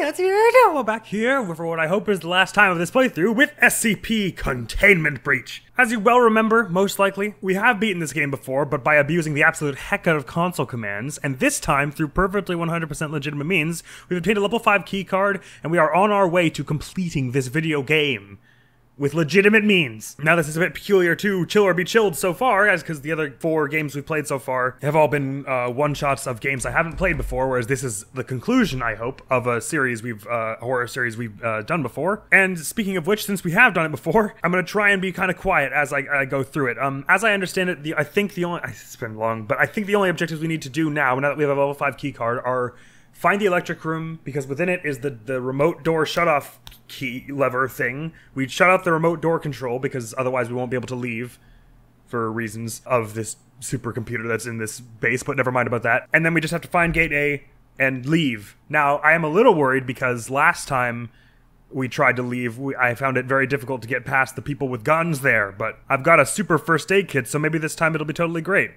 it's here. We're back here for what I hope is the last time of this playthrough with SCP Containment Breach. As you well remember, most likely, we have beaten this game before, but by abusing the absolute heck out of console commands, and this time, through perfectly 100% legitimate means, we've obtained a level 5 keycard, and we are on our way to completing this video game with legitimate means. Now, this is a bit peculiar to Chill or Be Chilled so far, as because the other four games we've played so far have all been uh, one shots of games I haven't played before, whereas this is the conclusion, I hope, of a series we've uh, horror series we've uh, done before. And speaking of which, since we have done it before, I'm gonna try and be kind of quiet as I, I, go through it. Um, as I understand it, the I think the only it's been long, but I think the only objectives we need to do now, now that we have a level five key card, are find the electric room because within it is the the remote door shut off key lever thing. We shut off the remote door control because otherwise we won't be able to leave for reasons of this supercomputer that's in this base, but never mind about that. And then we just have to find gate A and leave. Now, I am a little worried because last time we tried to leave, we, I found it very difficult to get past the people with guns there, but I've got a super first aid kit, so maybe this time it'll be totally great.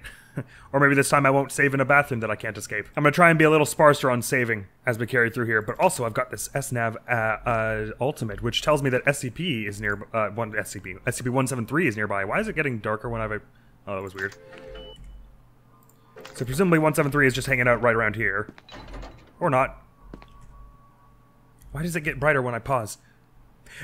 Or maybe this time I won't save in a bathroom that I can't escape. I'm gonna try and be a little sparser on saving as we carry through here, but also I've got this SNAV uh, uh, Ultimate, which tells me that SCP is near, uh, one SCP, SCP-173 is nearby. Why is it getting darker when I've, oh, that was weird. So presumably 173 is just hanging out right around here. Or not. Why does it get brighter when I pause?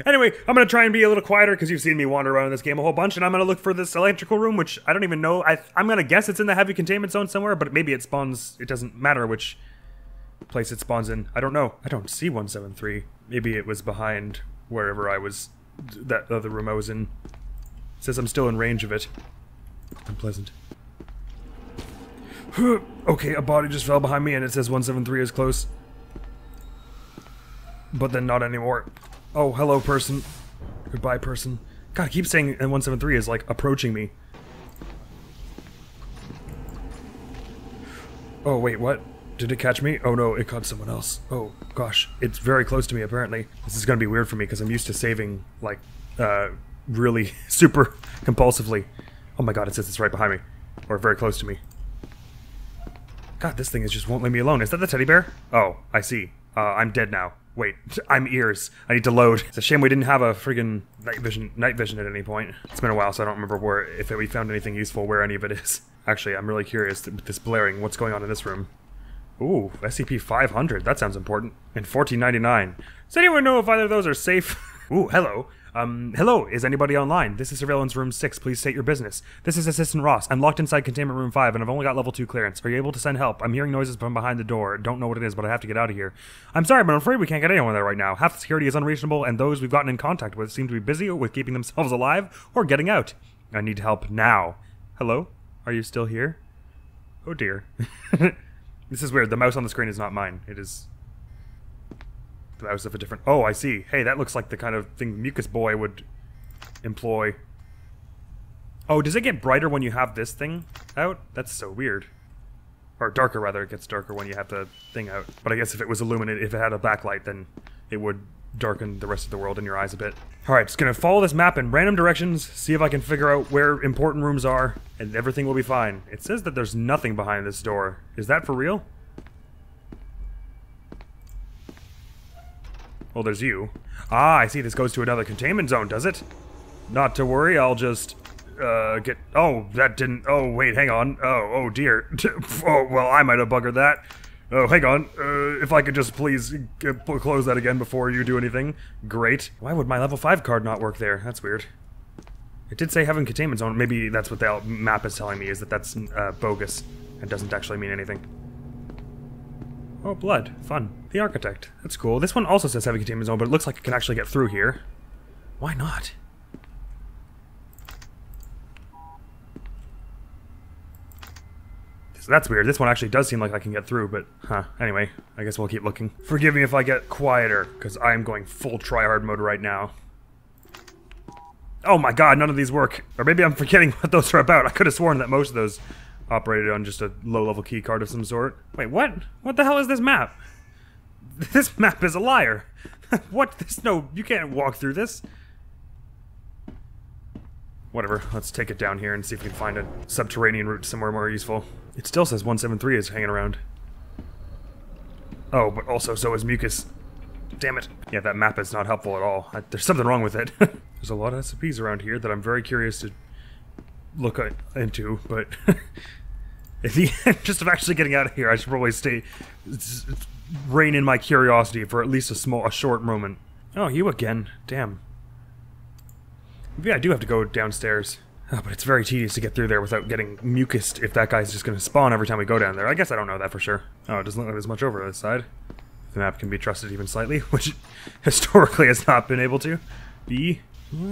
Anyway, I'm gonna try and be a little quieter because you've seen me wander around in this game a whole bunch, and I'm gonna look for this electrical room, which I don't even know. I, I'm gonna guess it's in the heavy containment zone somewhere, but maybe it spawns. It doesn't matter which place it spawns in. I don't know. I don't see 173. Maybe it was behind wherever I was. That other room I was in. It says I'm still in range of it. Unpleasant. okay, a body just fell behind me, and it says 173 is close. But then not anymore. Oh, hello, person. Goodbye, person. God, I keep saying N173 is, like, approaching me. Oh, wait, what? Did it catch me? Oh no, it caught someone else. Oh, gosh. It's very close to me, apparently. This is gonna be weird for me, because I'm used to saving, like, uh, really super compulsively. Oh my god, it says it's right behind me. Or very close to me. God, this thing is just won't leave me alone. Is that the teddy bear? Oh, I see. Uh, I'm dead now. Wait, I'm ears. I need to load. It's a shame we didn't have a friggin' night vision night vision at any point. It's been a while, so I don't remember where if we found anything useful where any of it is. Actually, I'm really curious with this blaring. What's going on in this room? Ooh, SCP-500. That sounds important. And 1499. Does anyone know if either of those are safe? Ooh, hello. Um, hello, is anybody online? This is surveillance room 6. Please state your business. This is Assistant Ross. I'm locked inside containment room 5 and I've only got level 2 clearance. Are you able to send help? I'm hearing noises from behind the door. Don't know what it is, but I have to get out of here. I'm sorry, but I'm afraid we can't get anyone there right now. Half the security is unreasonable and those we've gotten in contact with seem to be busy with keeping themselves alive or getting out. I need help now. Hello? Are you still here? Oh dear. this is weird. The mouse on the screen is not mine. It is the was of a different... Oh, I see. Hey, that looks like the kind of thing Mucus Boy would employ. Oh, does it get brighter when you have this thing out? That's so weird. Or darker, rather. It gets darker when you have the thing out. But I guess if it was illuminated, if it had a backlight, then it would darken the rest of the world in your eyes a bit. Alright, just gonna follow this map in random directions, see if I can figure out where important rooms are, and everything will be fine. It says that there's nothing behind this door. Is that for real? Well, there's you. Ah, I see this goes to another containment zone, does it? Not to worry, I'll just, uh, get... Oh, that didn't... Oh, wait, hang on. Oh, oh dear. oh, well, I might have buggered that. Oh, hang on. Uh, if I could just please close that again before you do anything. Great. Why would my level 5 card not work there? That's weird. It did say having containment zone. Maybe that's what the map is telling me, is that that's uh, bogus. It doesn't actually mean anything. Oh, blood. Fun. The Architect. That's cool. This one also says heavy containment zone, but it looks like it can actually get through here. Why not? That's weird. This one actually does seem like I can get through, but huh. Anyway, I guess we'll keep looking. Forgive me if I get quieter, because I am going full tryhard mode right now. Oh my god, none of these work. Or maybe I'm forgetting what those are about. I could have sworn that most of those operated on just a low-level key card of some sort. Wait, what? What the hell is this map? This map is a liar. what? This no, you can't walk through this. Whatever, let's take it down here and see if we can find a subterranean route somewhere more useful. It still says 173 is hanging around. Oh, but also so is Mucus. Damn it. Yeah, that map is not helpful at all. I, there's something wrong with it. there's a lot of SCPs around here that I'm very curious to look into, but at the end, just of actually getting out of here, I should probably stay, rein in my curiosity for at least a small, a short moment. Oh, you again. Damn. Maybe I do have to go downstairs. Oh, but it's very tedious to get through there without getting mucused if that guy's just to spawn every time we go down there. I guess I don't know that for sure. Oh, it doesn't look like there's much over this side. The map can be trusted even slightly, which historically has not been able to be.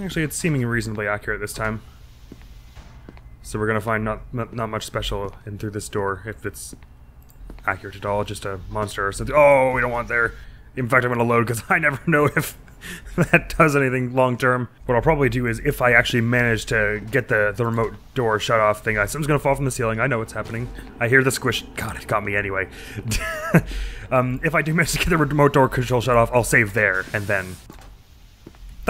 Actually, it's seeming reasonably accurate this time. So we're to find not, not, much special in through this door if it's accurate at all, just a monster or something. Oh, we don't want there. In fact, I'm to load because I never know if that does anything long term. What I'll probably do is if I actually manage to get the, the remote door shut off thing, I, something's gonna fall from the ceiling. I know what's happening. I hear the squish. God, it got me anyway. um, if I do manage to get the remote door control shut off, I'll save there and then.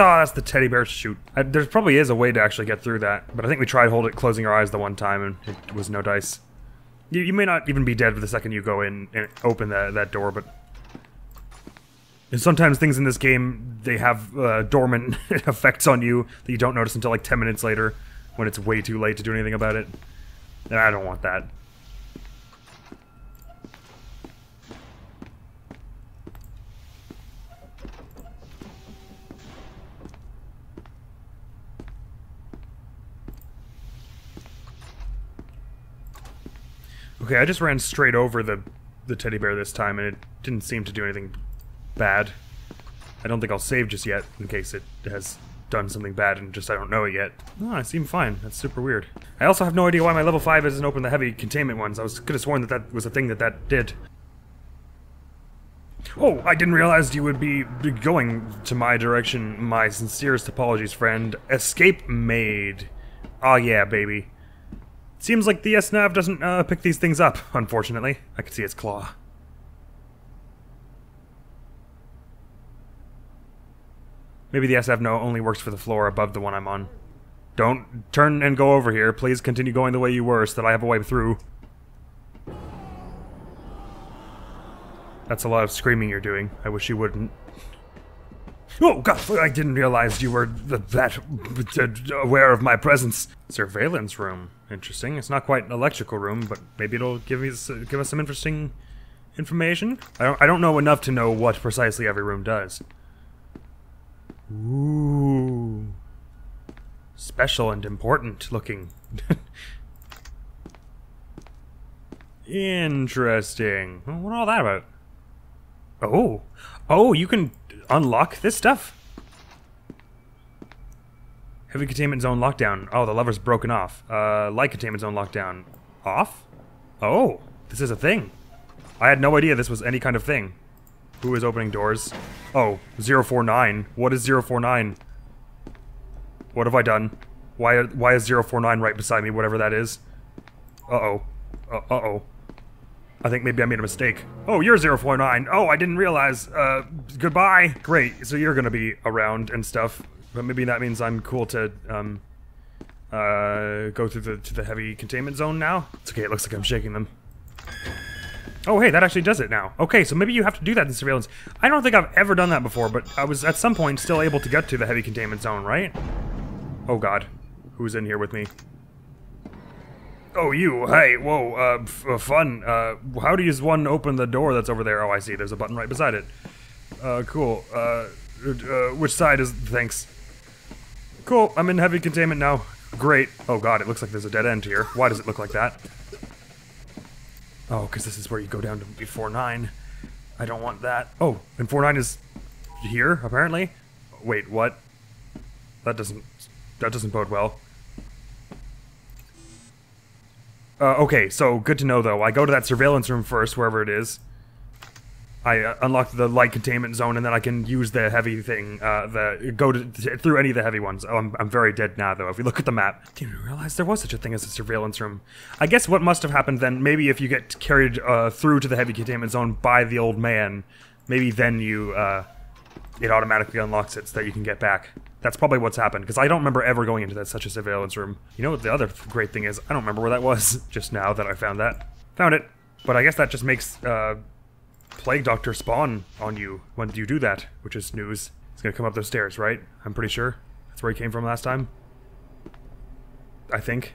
Oh, that's the teddy bear shoot. I, there probably is a way to actually get through that, but I think we tried hold it closing our eyes the one time and it was no dice. You, you may not even be dead for the second you go in and open that, that door, but and sometimes things in this game, they have uh, dormant effects on you that you don't notice until like 10 minutes later when it's way too late to do anything about it. And I don't want that. Okay, I just ran straight over the the teddy bear this time, and it didn't seem to do anything bad. I don't think I'll save just yet, in case it has done something bad and just I don't know it yet. Oh, I seem fine. That's super weird. I also have no idea why my level 5 isn't open the heavy containment ones. I was could have sworn that that was a thing that that did. Oh, I didn't realize you would be going to my direction. My sincerest apologies, friend. Escape made. Oh yeah, baby. Seems like the S-Nav doesn't uh, pick these things up, unfortunately. I can see its claw. Maybe the SF no only works for the floor above the one I'm on. Don't turn and go over here. Please continue going the way you were so that I have a way through. That's a lot of screaming you're doing. I wish you wouldn't. Oh, God, I didn't realize you were that aware of my presence. Surveillance room. Interesting. It's not quite an electrical room, but maybe it'll give us, give us some interesting information. I don't, I don't know enough to know what precisely every room does. Ooh. Special and important looking. Interesting. What all that about? Oh. Oh, you can unlock this stuff? Heavy containment zone lockdown. Oh, the lever's broken off. Uh, light containment zone lockdown. Off? Oh, this is a thing. I had no idea this was any kind of thing. Who is opening doors? Oh, 049. What is 049? What have I done? Why, why is 049 right beside me, whatever that is? Uh-oh. Uh, uh-oh. I think maybe I made a mistake. Oh, you're 049. Oh, I didn't realize. Uh, goodbye. Great, so you're gonna be around and stuff. But maybe that means I'm cool to, um, uh, go through the, to the heavy containment zone now? It's okay, it looks like I'm shaking them. Oh, hey, that actually does it now. Okay, so maybe you have to do that in surveillance. I don't think I've ever done that before, but I was at some point still able to get to the heavy containment zone, right? Oh god. Who's in here with me? Oh, you. Hey, whoa, uh, uh, fun. Uh, how do you one open the door that's over there? Oh, I see. There's a button right beside it. Uh, cool. Uh, uh, which side is... Thanks. Cool, I'm in heavy containment now. Great. Oh god, it looks like there's a dead end here. Why does it look like that? Oh, because this is where you go down to before 9. I don't want that. Oh, and 4-9 is here, apparently? Wait, what? That doesn't... That doesn't bode well. Uh, okay, so good to know, though. I go to that surveillance room first, wherever it is. I uh, unlock the light containment zone, and then I can use the heavy thing. Uh, the go to, through any of the heavy ones. Oh, I'm, I'm very dead now, though. If you look at the map, didn't realize there was such a thing as a surveillance room. I guess what must have happened then, maybe if you get carried uh, through to the heavy containment zone by the old man, maybe then you uh, it automatically unlocks it so that you can get back. That's probably what's happened, because I don't remember ever going into that such a surveillance room. You know what the other great thing is? I don't remember where that was just now that I found that. Found it. But I guess that just makes uh, Plague Doctor spawn on you when you do that, which is news. He's gonna come up those stairs, right? I'm pretty sure. That's where he came from last time. I think.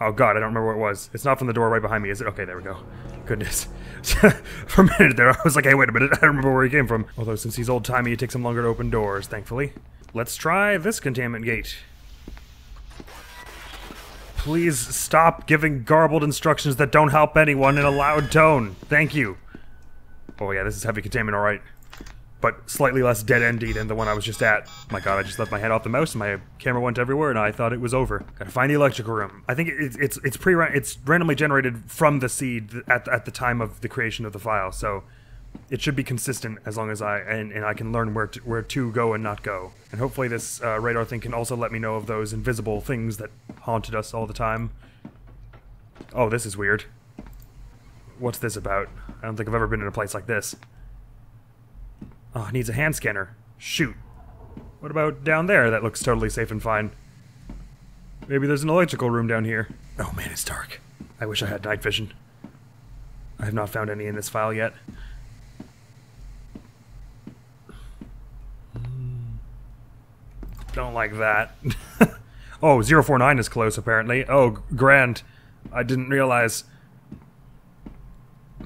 Oh god, I don't remember where it was. It's not from the door right behind me, is it? Okay, there we go. Goodness. For a minute there, I was like, hey, wait a minute, I don't remember where he came from. Although, since he's old-timey, it takes him longer to open doors, thankfully. Let's try this containment gate. Please stop giving garbled instructions that don't help anyone in a loud tone. Thank you. Oh yeah, this is heavy containment, alright. But slightly less dead-endy than the one I was just at. My god, I just left my head off the mouse and my camera went everywhere and I thought it was over. Gotta find the electrical room. I think it's it's it's pre it's randomly generated from the seed at at the time of the creation of the file, so it should be consistent as long as I and, and I can learn where to, where to go and not go. And hopefully this uh, radar thing can also let me know of those invisible things that haunted us all the time. Oh, this is weird. What's this about? I don't think I've ever been in a place like this. Oh, it needs a hand scanner. Shoot. What about down there? That looks totally safe and fine. Maybe there's an electrical room down here. Oh man, it's dark. I wish I had night vision. I have not found any in this file yet. Don't like that. oh, 049 is close, apparently. Oh, grand. I didn't realize.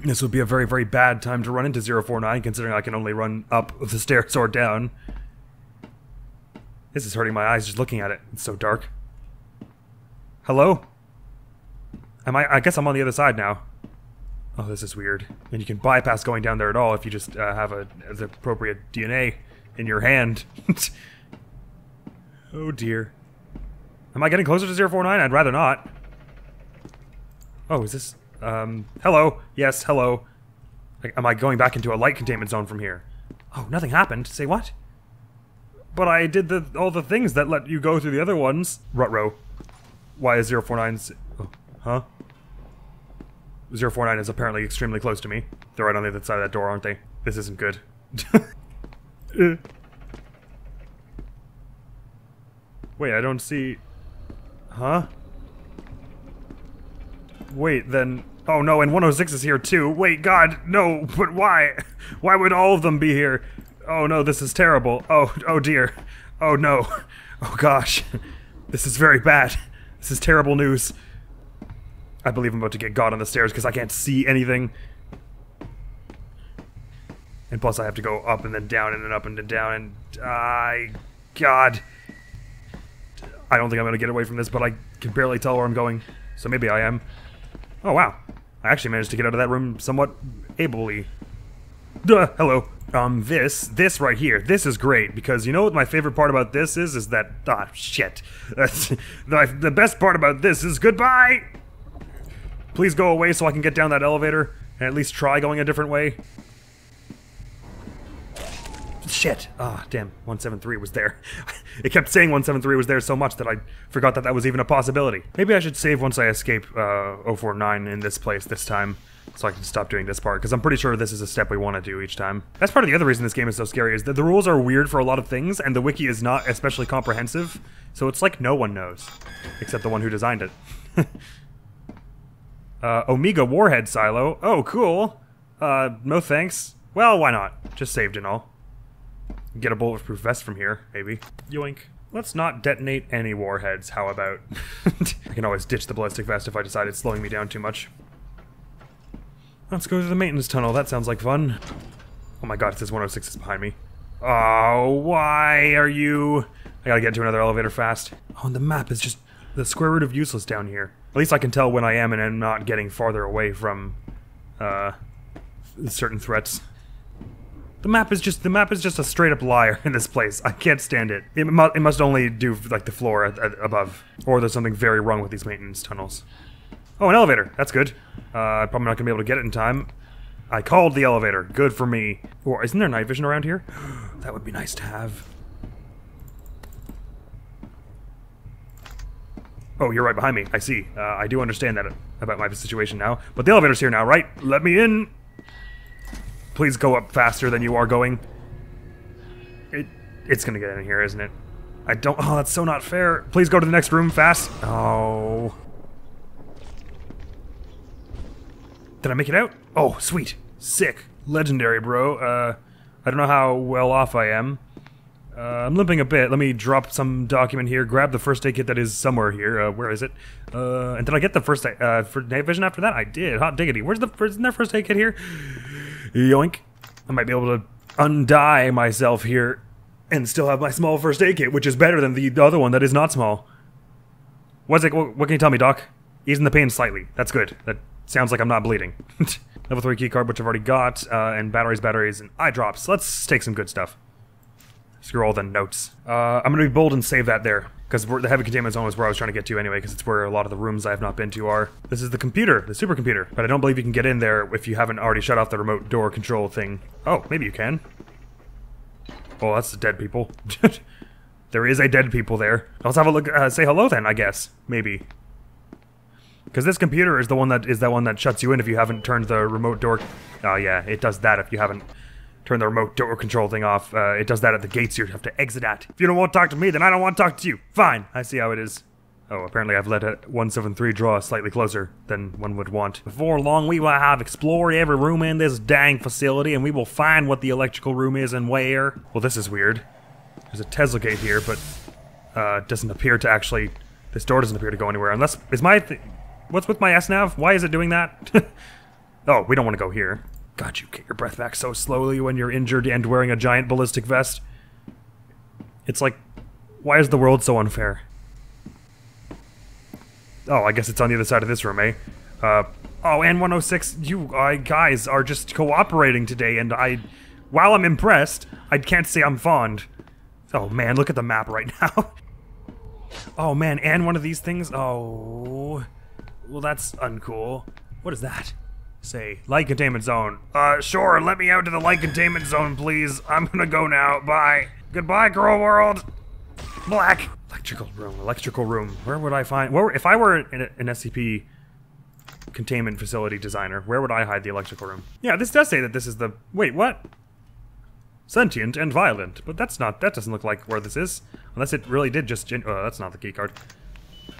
This would be a very, very bad time to run into 049, considering I can only run up the stairs or down. This is hurting my eyes just looking at it. It's so dark. Hello? Am I? I guess I'm on the other side now. Oh, this is weird. And you can bypass going down there at all if you just uh, have a the appropriate DNA in your hand. Oh dear. Am I getting closer to 049? I'd rather not. Oh, is this... Um, hello? Yes, hello. Am I going back into a light containment zone from here? Oh, nothing happened. Say what? But I did the all the things that let you go through the other ones. Rutro. Why is 049... Oh, huh? 049 is apparently extremely close to me. They're right on the other side of that door, aren't they? This isn't good. Wait, I don't see... Huh? Wait, then... Oh no, and 106 is here too. Wait, God, no, but why? Why would all of them be here? Oh no, this is terrible. Oh, oh dear. Oh no. Oh gosh. This is very bad. This is terrible news. I believe I'm about to get God on the stairs because I can't see anything. And plus I have to go up and then down and then up and then down and... I... God... I don't think I'm going to get away from this, but I can barely tell where I'm going. So maybe I am. Oh, wow. I actually managed to get out of that room somewhat ably. Duh, hello. Um, this, this right here, this is great, because you know what my favorite part about this is? Is that, ah, shit. That's, the, the best part about this is goodbye! Please go away so I can get down that elevator, and at least try going a different way. Shit. Ah, oh, damn. 173 was there. it kept saying 173 was there so much that I forgot that that was even a possibility. Maybe I should save once I escape uh, 049 in this place this time so I can stop doing this part, because I'm pretty sure this is a step we want to do each time. That's part of the other reason this game is so scary, is that the rules are weird for a lot of things, and the wiki is not especially comprehensive, so it's like no one knows, except the one who designed it. uh, Omega Warhead Silo. Oh, cool. Uh, no thanks. Well, why not? Just saved and all. Get a bulletproof vest from here, maybe. Yoink. Let's not detonate any warheads, how about? I can always ditch the ballistic vest if I decide it's slowing me down too much. Let's go to the maintenance tunnel, that sounds like fun. Oh my god, it says 106 is behind me. Oh, why are you... I gotta get to another elevator fast. Oh, and the map is just the square root of useless down here. At least I can tell when I am and am not getting farther away from, uh, certain threats. The map is just the map is just a straight up liar in this place. I can't stand it. It, mu it must only do like the floor at, at, above, or there's something very wrong with these maintenance tunnels. Oh, an elevator. That's good. Uh, probably not gonna be able to get it in time. I called the elevator. Good for me. Or isn't there night vision around here? that would be nice to have. Oh, you're right behind me. I see. Uh, I do understand that about my situation now. But the elevator's here now, right? Let me in. Please go up faster than you are going. It, it's gonna get in here, isn't it? I don't- oh, that's so not fair. Please go to the next room, fast. Oh. Did I make it out? Oh, sweet. Sick. Legendary, bro. Uh, I don't know how well off I am. Uh, I'm limping a bit. Let me drop some document here. Grab the first aid kit that is somewhere here. Uh, where is it? Uh, and did I get the first aid, uh, for night vision after that? I did. Hot diggity. Where's the, isn't there first aid kit here? Yoink. I might be able to undie myself here and still have my small first aid kit, which is better than the other one that is not small. What's it? What, what can you tell me, Doc? Easing the pain slightly. That's good. That sounds like I'm not bleeding. Level 3 keycard, which I've already got, uh, and batteries, batteries, and eye drops. Let's take some good stuff. Screw all the notes. Uh, I'm gonna be bold and save that there. Because the heavy containment zone is where I was trying to get to anyway, because it's where a lot of the rooms I have not been to are. This is the computer, the supercomputer. But I don't believe you can get in there if you haven't already shut off the remote door control thing. Oh, maybe you can. Oh, that's the dead people. there is a dead people there. Let's have a look, uh, say hello then, I guess. Maybe. Because this computer is the one that is that one that shuts you in if you haven't turned the remote door... Oh yeah, it does that if you haven't turn the remote door control thing off. Uh, it does that at the gates you have to exit at. If you don't want to talk to me, then I don't want to talk to you. Fine, I see how it is. Oh, apparently I've let 173 draw slightly closer than one would want. Before long, we will have explored every room in this dang facility, and we will find what the electrical room is and where. Well, this is weird. There's a Tesla gate here, but uh, doesn't appear to actually... This door doesn't appear to go anywhere, unless... Is my... What's with my S-nav? Why is it doing that? oh, we don't want to go here. God, you get your breath back so slowly when you're injured and wearing a giant ballistic vest. It's like, why is the world so unfair? Oh, I guess it's on the other side of this room, eh? Uh, oh, and 106, you uh, guys are just cooperating today, and I, while I'm impressed, I can't say I'm fond. Oh man, look at the map right now. oh man, and one of these things? Oh, well that's uncool. What is that? Say, light containment zone. Uh, sure, let me out to the light containment zone, please. I'm gonna go now. Bye. Goodbye, girl world. Black. Electrical room, electrical room. Where would I find... Where, if I were an, an SCP containment facility designer, where would I hide the electrical room? Yeah, this does say that this is the... Wait, what? Sentient and violent. But that's not... That doesn't look like where this is. Unless it really did just... oh, that's not the key card.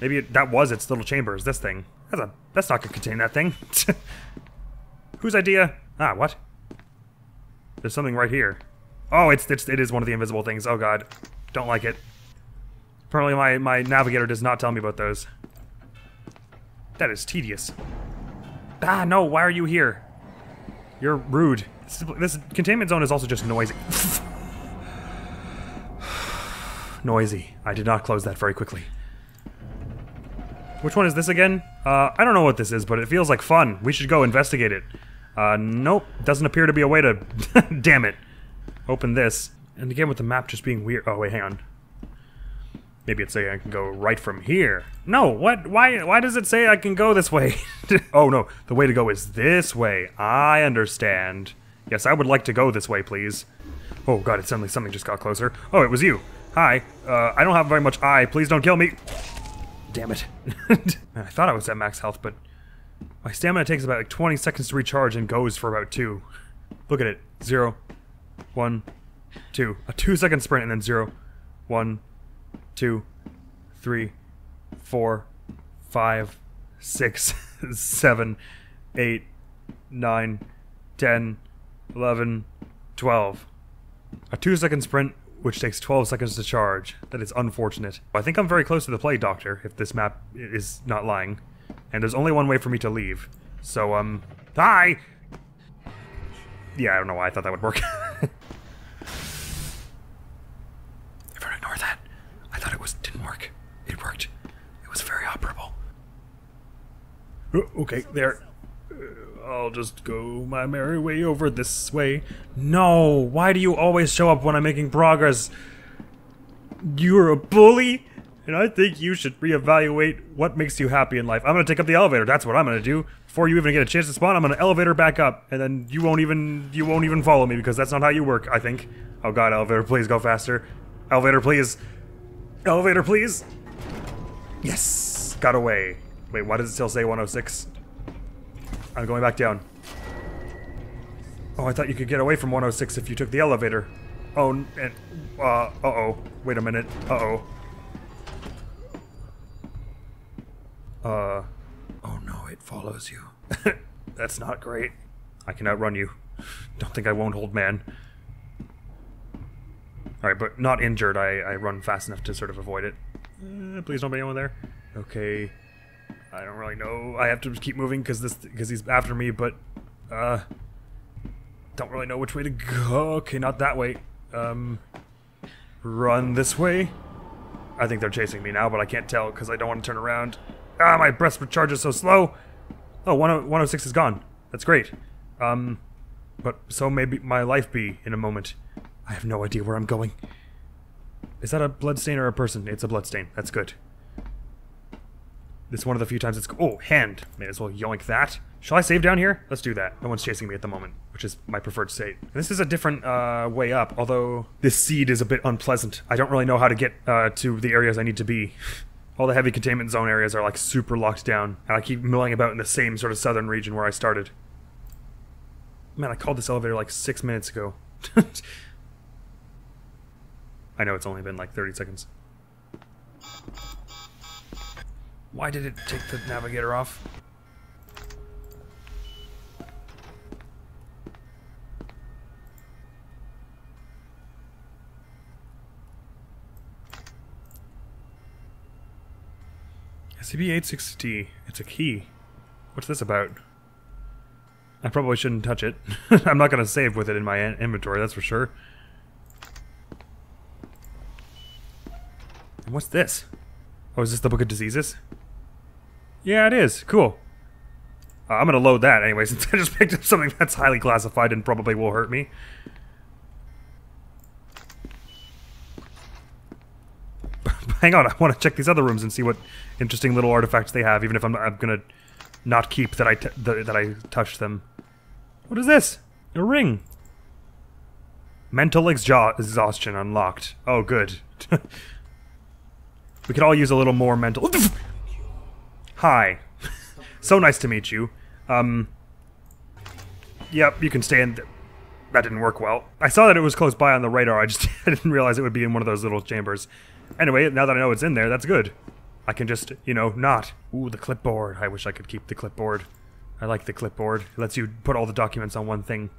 Maybe it, that was its little chamber, is this thing. That's, a, that's not gonna contain that thing. Whose idea? Ah, what? There's something right here. Oh, it's, it's it is one of the invisible things. Oh god. Don't like it. Apparently my, my navigator does not tell me about those. That is tedious. Ah, no, why are you here? You're rude. This, this containment zone is also just noisy. noisy. I did not close that very quickly. Which one is this again? Uh, I don't know what this is, but it feels like fun. We should go investigate it. Uh, nope. Doesn't appear to be a way to... Damn it. Open this. And again with the map just being weird. Oh, wait, hang on. Maybe it's saying I can go right from here. No, what? Why Why does it say I can go this way? oh, no. The way to go is this way. I understand. Yes, I would like to go this way, please. Oh, God, it suddenly something just got closer. Oh, it was you. Hi. Uh, I don't have very much eye. Please don't kill me. Damn it. I thought I was at max health, but my stamina takes about like 20 seconds to recharge and goes for about two. Look at it. Zero, one, two. A two second sprint and then zero, one, two, three, four, five, six, seven, eight, nine, ten, eleven, twelve. A two second sprint which takes 12 seconds to charge. That is unfortunate. I think I'm very close to the plague doctor, if this map is not lying. And there's only one way for me to leave. So, um, hi! Yeah, I don't know why I thought that would work. Everyone ignore that. I thought it was didn't work. It worked. It was very operable. Oh, okay, there. I'll just go my merry way over this way. No, why do you always show up when I'm making progress? You're a bully? And I think you should reevaluate what makes you happy in life. I'm gonna take up the elevator. That's what I'm gonna do. Before you even get a chance to spawn, I'm gonna elevator back up, and then you won't even you won't even follow me because that's not how you work. I think. Oh God, elevator, please go faster. Elevator, please. Elevator, please. Yes, got away. Wait, why does it still say 106? I'm going back down. Oh, I thought you could get away from 106 if you took the elevator. Oh, and, uh, uh-oh. Wait a minute. Uh-oh. Uh, oh no, it follows you. That's not great. I can outrun you. Don't think I won't hold man. Alright, but not injured. I, I run fast enough to sort of avoid it. Uh, please don't be anyone there. Okay. I don't really know. I have to keep moving because this because he's after me, but uh don't really know which way to go. Okay, not that way. Um run this way. I think they're chasing me now, but I can't tell because I don't want to turn around. Ah, my breath recharge is so slow. Oh, 106 is gone. That's great. Um, but so may be my life be in a moment. I have no idea where I'm going. Is that a bloodstain or a person? It's a bloodstain. That's good. This is one of the few times it's... Oh, hand. May as well yoink that. Shall I save down here? Let's do that. No one's chasing me at the moment, which is my preferred state. This is a different uh, way up, although this seed is a bit unpleasant. I don't really know how to get uh, to the areas I need to be. All the heavy containment zone areas are like super locked down, and I keep milling about in the same sort of southern region where I started. Man, I called this elevator like six minutes ago. I know it's only been like 30 seconds. Why did it take the navigator off? SCP-860. It's a key. What's this about? I probably shouldn't touch it. I'm not going to save with it in my inventory, that's for sure. And what's this? Oh, is this the Book of Diseases? Yeah, it is. Cool. Uh, I'm going to load that anyway, since I just picked up something that's highly classified and probably will hurt me. hang on, I want to check these other rooms and see what interesting little artifacts they have, even if I'm, I'm gonna not keep that I that I touched them. What is this? A ring. Mental exhaustion unlocked. Oh, good. we could all use a little more mental. Hi. so nice to meet you. Um. Yep, you can stay in. that didn't work well. I saw that it was close by on the radar. I just I didn't realize it would be in one of those little chambers. Anyway, now that I know it's in there, that's good. I can just, you know, not. Ooh, the clipboard. I wish I could keep the clipboard. I like the clipboard. It lets you put all the documents on one thing.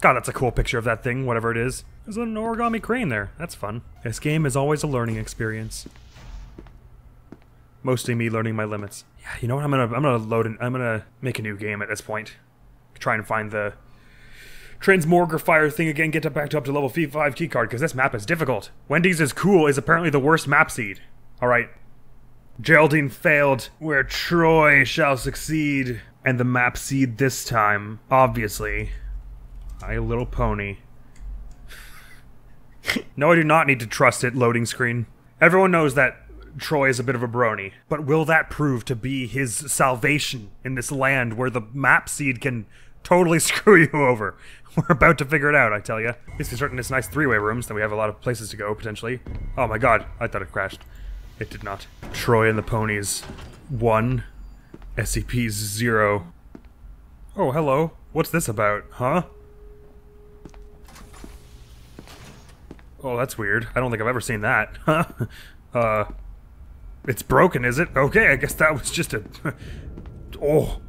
God, that's a cool picture of that thing, whatever it is. There's an origami crane there. That's fun. This game is always a learning experience. Mostly me learning my limits. Yeah, you know what? I'm gonna I'm gonna load an, I'm gonna make a new game at this point. Try and find the Transmogrifier thing again, get back to up to level 5 keycard, because this map is difficult. Wendy's is cool is apparently the worst map seed. Alright. Geraldine failed, where Troy shall succeed. And the map seed this time, obviously. My little pony. no, I do not need to trust it, loading screen. Everyone knows that Troy is a bit of a brony, but will that prove to be his salvation in this land where the map seed can totally screw you over? We're about to figure it out, I tell you. At least we start in this nice three-way rooms, then we have a lot of places to go, potentially. Oh my god, I thought it crashed. It did not. Troy and the Ponies. One. SCP's zero. Oh, hello. What's this about, huh? Oh, that's weird. I don't think I've ever seen that. Uh... It's broken, is it? Okay, I guess that was just a... oh.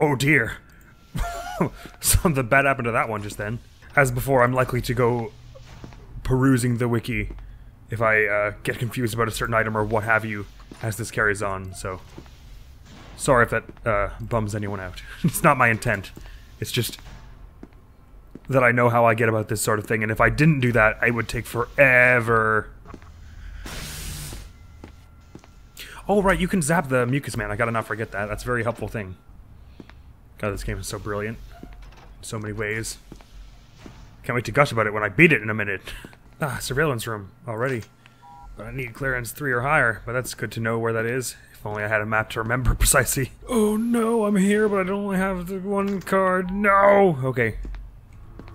Oh dear. Something bad happened to that one just then. As before, I'm likely to go perusing the wiki if I uh, get confused about a certain item or what have you as this carries on, so... Sorry if that uh, bums anyone out. it's not my intent. It's just that I know how I get about this sort of thing, and if I didn't do that, I would take forever. Oh, right, you can zap the mucus man. I gotta not forget that. That's a very helpful thing. God, this game is so brilliant. In so many ways. Can't wait to gush about it when I beat it in a minute. Ah, surveillance room already. But I need clearance 3 or higher, but that's good to know where that is. If only I had a map to remember precisely. Oh no, I'm here, but I don't only have the one card. No! Okay.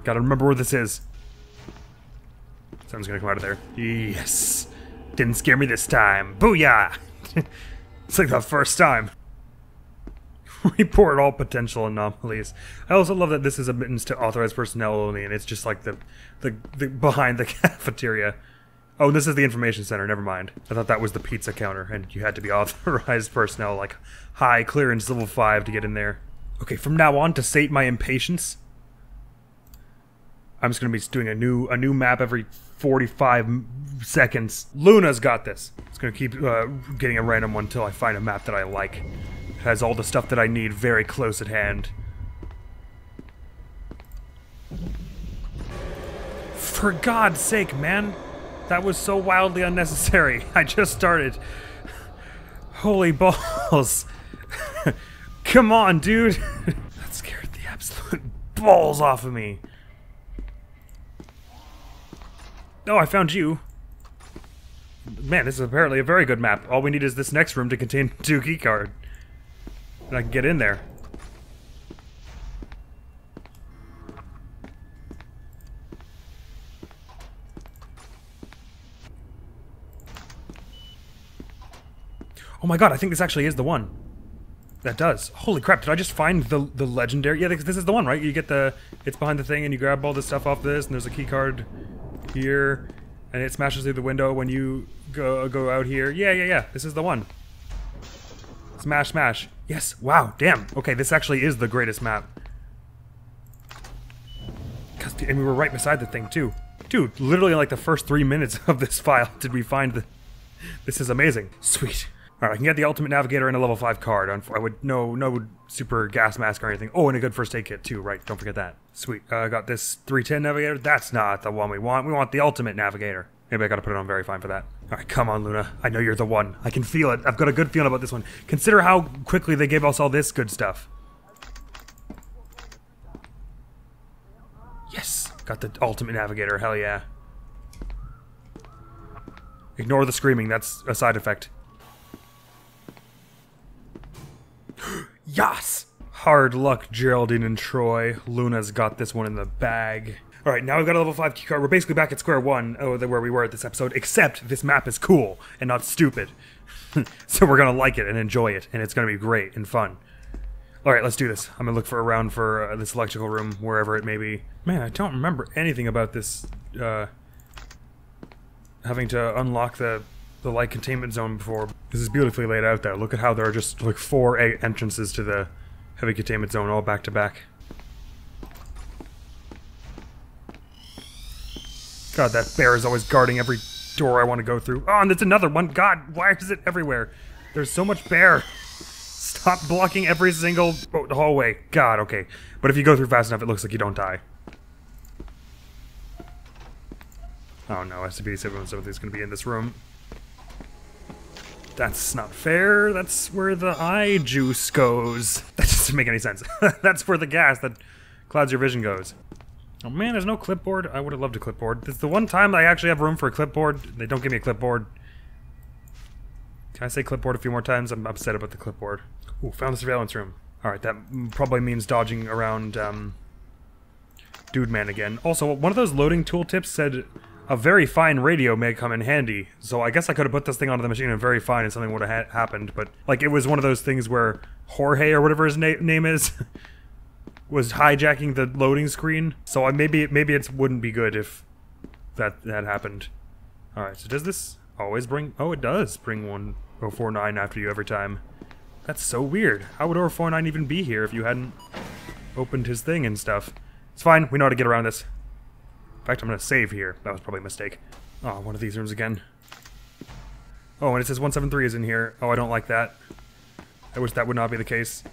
Gotta remember where this is. Someone's gonna come out of there. Yes! Didn't scare me this time. Booyah! it's like the first time. report all potential anomalies. I also love that this is admittance to authorized personnel only, and it's just like the, the, the behind the cafeteria. Oh, this is the information center. Never mind. I thought that was the pizza counter, and you had to be authorized personnel, like high clearance level five, to get in there. Okay, from now on, to sate my impatience, I'm just gonna be doing a new a new map every 45 seconds. Luna's got this. It's gonna keep uh, getting a random one until I find a map that I like. It has all the stuff that I need very close at hand. For God's sake, man! That was so wildly unnecessary. I just started. Holy balls! Come on, dude! that scared the absolute balls off of me. Oh, I found you. Man, this is apparently a very good map. All we need is this next room to contain two keycard. And I can get in there. Oh my god, I think this actually is the one. That does. Holy crap, did I just find the the legendary... Yeah, this is the one, right? You get the... It's behind the thing and you grab all this stuff off this and there's a key card here. And it smashes through the window when you go go out here. Yeah, yeah, yeah. This is the one. Smash, smash. Yes, wow, damn. Okay, this actually is the greatest map. And we were right beside the thing, too. Dude, literally like the first three minutes of this file did we find the... This is amazing. Sweet. Alright, I can get the Ultimate Navigator and a level 5 card. I would no no super gas mask or anything. Oh, and a good first aid kit too, right. Don't forget that. Sweet. I uh, got this 310 Navigator. That's not the one we want. We want the Ultimate Navigator. Maybe I gotta put it on very fine for that. Alright, come on, Luna. I know you're the one. I can feel it. I've got a good feeling about this one. Consider how quickly they gave us all this good stuff. Yes! Got the Ultimate Navigator. Hell yeah. Ignore the screaming. That's a side effect. Yas! Hard luck, Geraldine and Troy. Luna's got this one in the bag. Alright, now we've got a level 5 keycard. We're basically back at square one, oh, where we were at this episode, except this map is cool and not stupid. so we're gonna like it and enjoy it, and it's gonna be great and fun. Alright, let's do this. I'm gonna look for around for uh, this electrical room, wherever it may be. Man, I don't remember anything about this, uh, having to unlock the the light containment zone before. This is beautifully laid out there. Look at how there are just like four entrances to the heavy containment zone all back to back. God, that bear is always guarding every door I want to go through. Oh, and there's another one. God, why is it everywhere? There's so much bear. Stop blocking every single hallway. God, okay. But if you go through fast enough, it looks like you don't die. Oh no, SCP-717 is going to be in this room. That's not fair. That's where the eye juice goes. That doesn't make any sense. That's where the gas that clouds your vision goes. Oh man, there's no clipboard. I would have loved a clipboard. It's the one time I actually have room for a clipboard. They don't give me a clipboard. Can I say clipboard a few more times? I'm upset about the clipboard. Ooh, found the surveillance room. Alright, that probably means dodging around um, Dude Man again. Also, one of those loading tooltips said a very fine radio may come in handy. So I guess I could have put this thing onto the machine and very fine and something would have ha happened. But like it was one of those things where Jorge or whatever his na name is was hijacking the loading screen. So I, maybe maybe it wouldn't be good if that that happened. All right. So does this always bring? Oh, it does bring 1049 after you every time. That's so weird. How would 049 even be here if you hadn't opened his thing and stuff? It's fine. We know how to get around this. In fact, I'm going to save here. That was probably a mistake. Oh, one of these rooms again. Oh, and it says 173 is in here. Oh, I don't like that. I wish that would not be the case.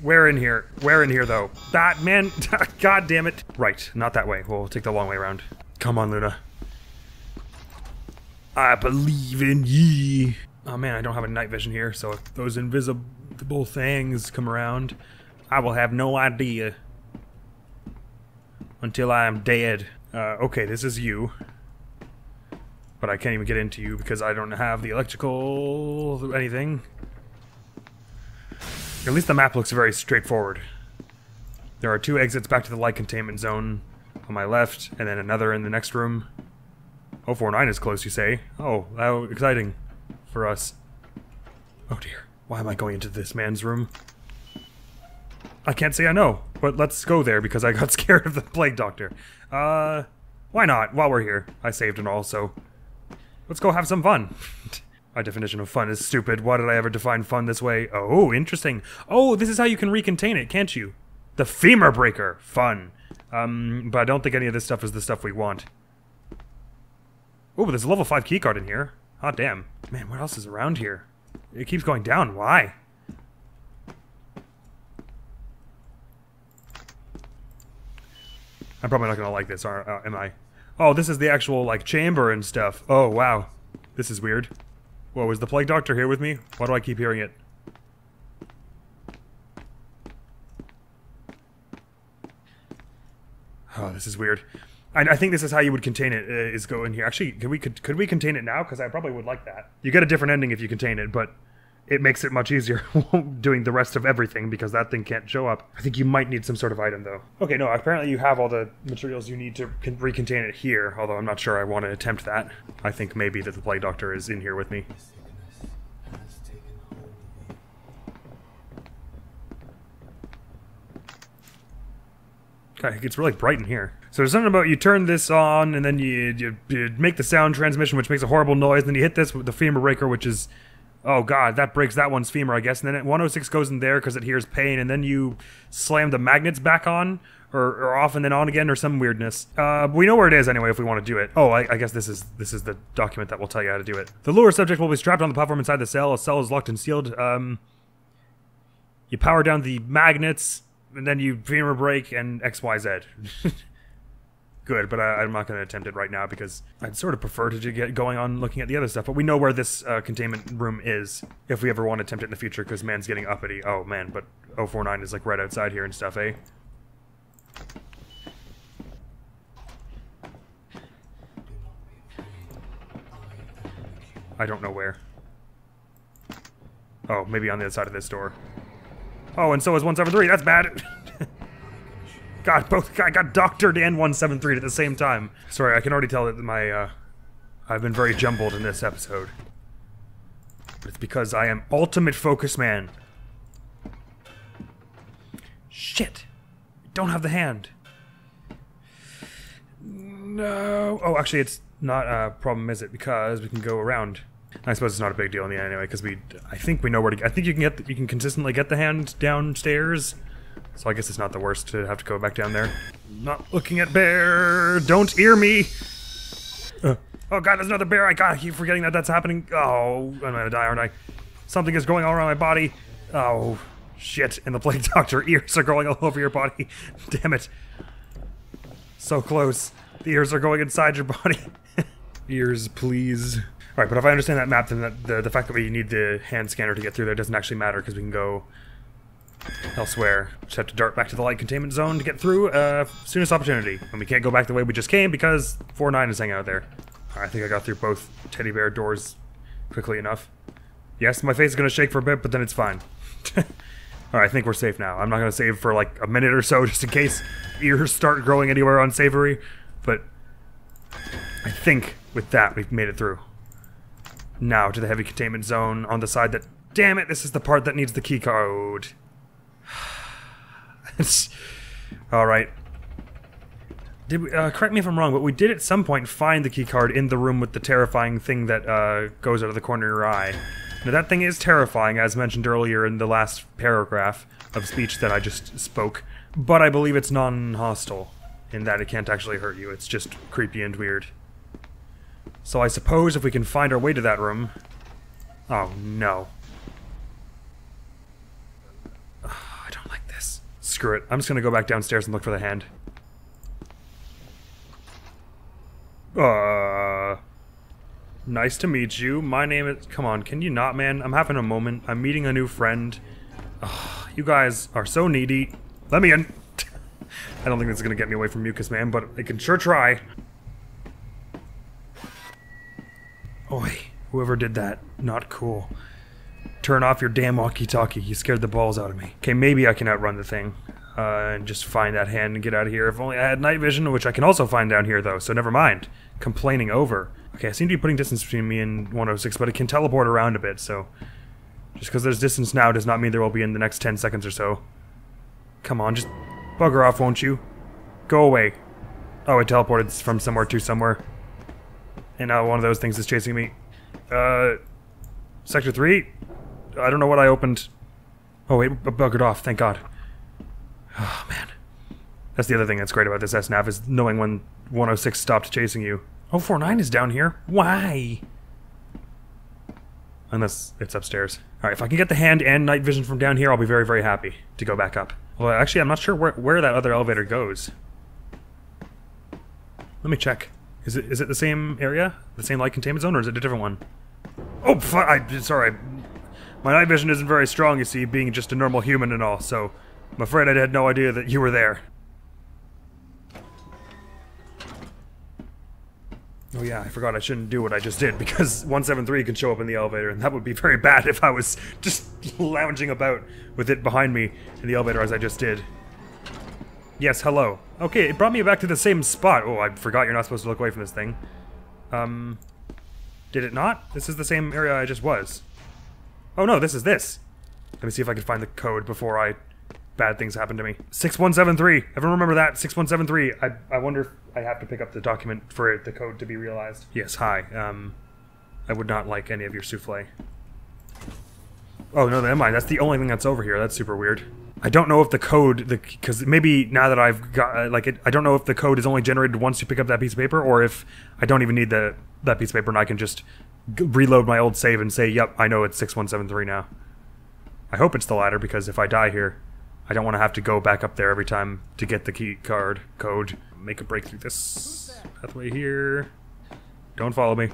Where in here? Where in here, though? That, man! God damn it! Right, not that way. We'll take the long way around. Come on, Luna. I believe in ye. Oh man, I don't have a night vision here, so if those invisible things come around, I will have no idea until I am dead. Uh, okay, this is you. But I can't even get into you because I don't have the electrical anything. At least the map looks very straightforward. There are two exits back to the light containment zone on my left, and then another in the next room. 049 is close, you say? Oh, how exciting for us. Oh dear, why am I going into this man's room? I can't say I know, but let's go there because I got scared of the plague doctor. Uh, why not? While we're here, I saved and all, so let's go have some fun. My definition of fun is stupid. Why did I ever define fun this way? Oh, interesting. Oh, this is how you can recontain it, can't you? The femur breaker. Fun. Um, but I don't think any of this stuff is the stuff we want. Oh, there's a level 5 keycard in here. Hot damn. Man, what else is around here? It keeps going down. Why? I'm probably not gonna like this, are, uh, am I? Oh, this is the actual, like, chamber and stuff. Oh, wow. This is weird. Whoa, is the Plague Doctor here with me? Why do I keep hearing it? Oh, this is weird. I, I think this is how you would contain it, uh, is go in here. Actually, could we, could, could we contain it now? Because I probably would like that. You get a different ending if you contain it, but it makes it much easier doing the rest of everything because that thing can't show up. I think you might need some sort of item though. Okay, no, apparently you have all the materials you need to con- recontain it here, although I'm not sure I want to attempt that. I think maybe that the Plague Doctor is in here with me. Okay, it gets really bright in here. So there's something about you turn this on and then you, you, you make the sound transmission, which makes a horrible noise, and then you hit this with the femur breaker, which is oh god, that breaks that one's femur, I guess. And then 106 goes in there because it hears pain, and then you slam the magnets back on, or, or off and then on again, or some weirdness. Uh, we know where it is anyway if we want to do it. Oh, I, I, guess this is this is the document that will tell you how to do it. The lure subject will be strapped on the platform inside the cell. A cell is locked and sealed. Um, you power down the magnets, and then you femur break and X Y Z. good, but I, am not going to attempt it right now because I'd sort of prefer to get going on looking at the other stuff. But we know where this uh, containment room is if we ever want to attempt it in the future because man's getting uppity. Oh man, but 049 is like right outside here and stuff, eh? I don't know where. Oh, maybe on the other side of this door. Oh, and so is 173. That's bad. God, both I got doctored and 173 at the same time. Sorry, I can already tell that my uh, I've been very jumbled in this episode. But it's because I am ultimate focus man. Shit. I don't have the hand. No. Oh, actually, it's not a problem, is it? Because we can go around. I suppose it's not a big deal in the end anyway, because we, I think we know where to. I think you can get, the, you can consistently get the hand downstairs. So I guess it's not the worst to have to go back down there. Not looking at bear. Don't ear me. Uh, oh god, there's another bear. I gotta keep forgetting that that's happening. Oh, I'm gonna die, aren't I? Something is going all around my body. Oh, shit. And the plague doctor ears are going all over your body. Damn it. So close. The ears are going inside your body. ears, please. Alright, but if I understand that map, then the, the, the fact that we need the hand scanner to get through there doesn't actually matter because we can go elsewhere. Just have to dart back to the light containment zone to get through uh, soonest opportunity. And we can't go back the way we just came because 4-9 is hanging out there. I think I got through both teddy bear doors quickly enough. Yes, my face is going to shake for a bit, but then it's fine. Alright, I think we're safe now. I'm not going to save for like a minute or so just in case ears start growing anywhere unsavory. But I think with that, we've made it through. Now to the heavy containment zone on the side that... Damn it, this is the part that needs the key code. All right. Did we, uh, correct me if I'm wrong, but we did at some point find the keycard in the room with the terrifying thing that uh, goes out of the corner of your eye. Now that thing is terrifying, as mentioned earlier in the last paragraph of speech that I just spoke, but I believe it's non-hostile, in that it can't actually hurt you, it's just creepy and weird. So I suppose if we can find our way to that room... Oh, no. Screw it. I'm just gonna go back downstairs and look for the hand. Uh... Nice to meet you. My name is... Come on, can you not, man? I'm having a moment. I'm meeting a new friend. Ugh, you guys are so needy. Let me in. I don't think this is gonna get me away from Mucus Man, but I can sure try. Oi, whoever did that, not cool. Turn off your damn walkie-talkie. You scared the balls out of me. Okay, maybe I can outrun the thing. Uh, and just find that hand and get out of here. If only I had night vision, which I can also find down here, though, so never mind. Complaining over. Okay, I seem to be putting distance between me and 106, but it can teleport around a bit, so... Just because there's distance now does not mean there will be in the next 10 seconds or so. Come on, just bugger off, won't you? Go away. Oh, it teleported from somewhere to somewhere. And now one of those things is chasing me. Uh, Sector 3? I don't know what I opened. Oh, wait, bu- buggered off, thank God. Oh, man. That's the other thing that's great about this SNAV is knowing when 106 stopped chasing you. Oh, 49 is down here. Why? Unless it's upstairs. Alright, if I can get the hand and night vision from down here, I'll be very, very happy to go back up. Well, actually, I'm not sure where, where that other elevator goes. Let me check. Is it is it the same area? The same light containment zone, or is it a different one? Oh, I, sorry. My night vision isn't very strong, you see, being just a normal human and all, so I'm afraid I had no idea that you were there. Oh yeah, I forgot I shouldn't do what I just did because 173 can show up in the elevator and that would be very bad if I was just lounging about with it behind me in the elevator as I just did. Yes, hello. Okay, it brought me back to the same spot. Oh, I forgot you're not supposed to look away from this thing. Um, did it not? This is the same area I just was. Oh no, this is this. Let me see if I can find the code before I bad things happen to me. 6173. Everyone remember that? 6173. I, I wonder if I have to pick up the document for the code to be realized. Yes, hi. Um, I would not like any of your souffle. Oh, no, never mind. That's the only thing that's over here. That's super weird. I don't know if the code, the because maybe now that I've got uh, like it, I don't know if the code is only generated once you pick up that piece of paper, or if I don't even need the that piece of paper and I can just reload my old save and say, "Yep, I know it's six one seven three now." I hope it's the latter because if I die here, I don't want to have to go back up there every time to get the key card code. Make a break through this pathway here. Don't follow me.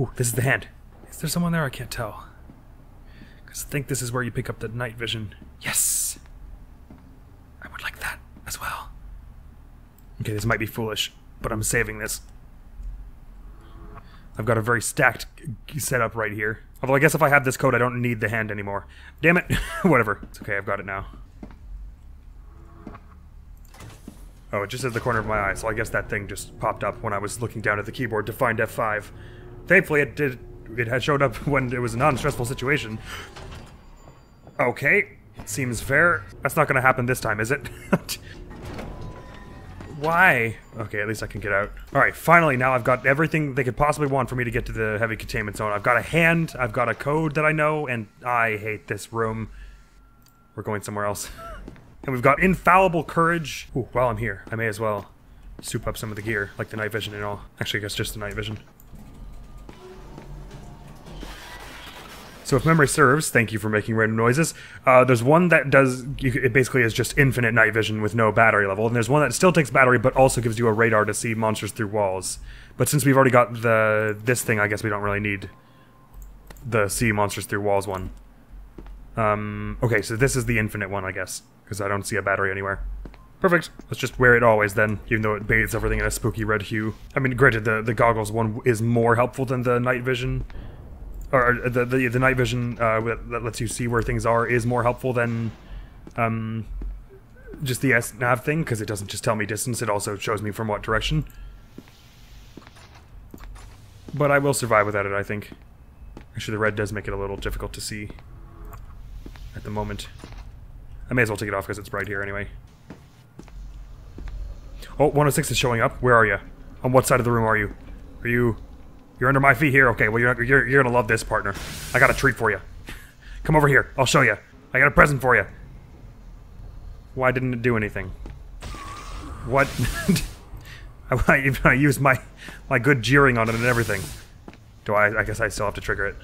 Ooh, this is the hand. Is there someone there? I can't tell. Because I think this is where you pick up the night vision. Yes! I would like that as well. Okay, this might be foolish, but I'm saving this. I've got a very stacked setup right here. Although I guess if I have this code, I don't need the hand anymore. Damn it. Whatever. It's okay, I've got it now. Oh, it just says the corner of my eye, so I guess that thing just popped up when I was looking down at the keyboard to find F5. Thankfully, it did. It had showed up when it was a non-stressful situation. Okay, seems fair. That's not gonna happen this time, is it? Why? Okay, at least I can get out. Alright, finally, now I've got everything they could possibly want for me to get to the heavy containment zone. I've got a hand, I've got a code that I know, and I hate this room. We're going somewhere else. and we've got infallible courage. Ooh, while I'm here, I may as well soup up some of the gear, like the night vision and all. Actually, I guess just the night vision. So if memory serves, thank you for making random noises. Uh, there's one that does, it basically is just infinite night vision with no battery level, and there's one that still takes battery but also gives you a radar to see monsters through walls. But since we've already got the this thing, I guess we don't really need the see monsters through walls one. Um, okay, so this is the infinite one, I guess, because I don't see a battery anywhere. Perfect. Let's just wear it always then, even though it bathes everything in a spooky red hue. I mean, granted, the, the goggles one is more helpful than the night vision or the the, the night vision uh, that lets you see where things are is more helpful than um, just the S nav thing because it doesn't just tell me distance; it also shows me from what direction. But I will survive without it, I think. Actually, the red does make it a little difficult to see at the moment. I may as well take it off because it's bright here anyway. Oh, 106 is showing up. Where are you? On what side of the room are you? Are you... You're under my feet here? Okay, well, you're, you're, you're gonna love this, partner. I got a treat for you. Come over here. I'll show you. I got a present for you. Why didn't it do anything? What? I, I used my, my good jeering on it and everything. Do I? I guess I still have to trigger it.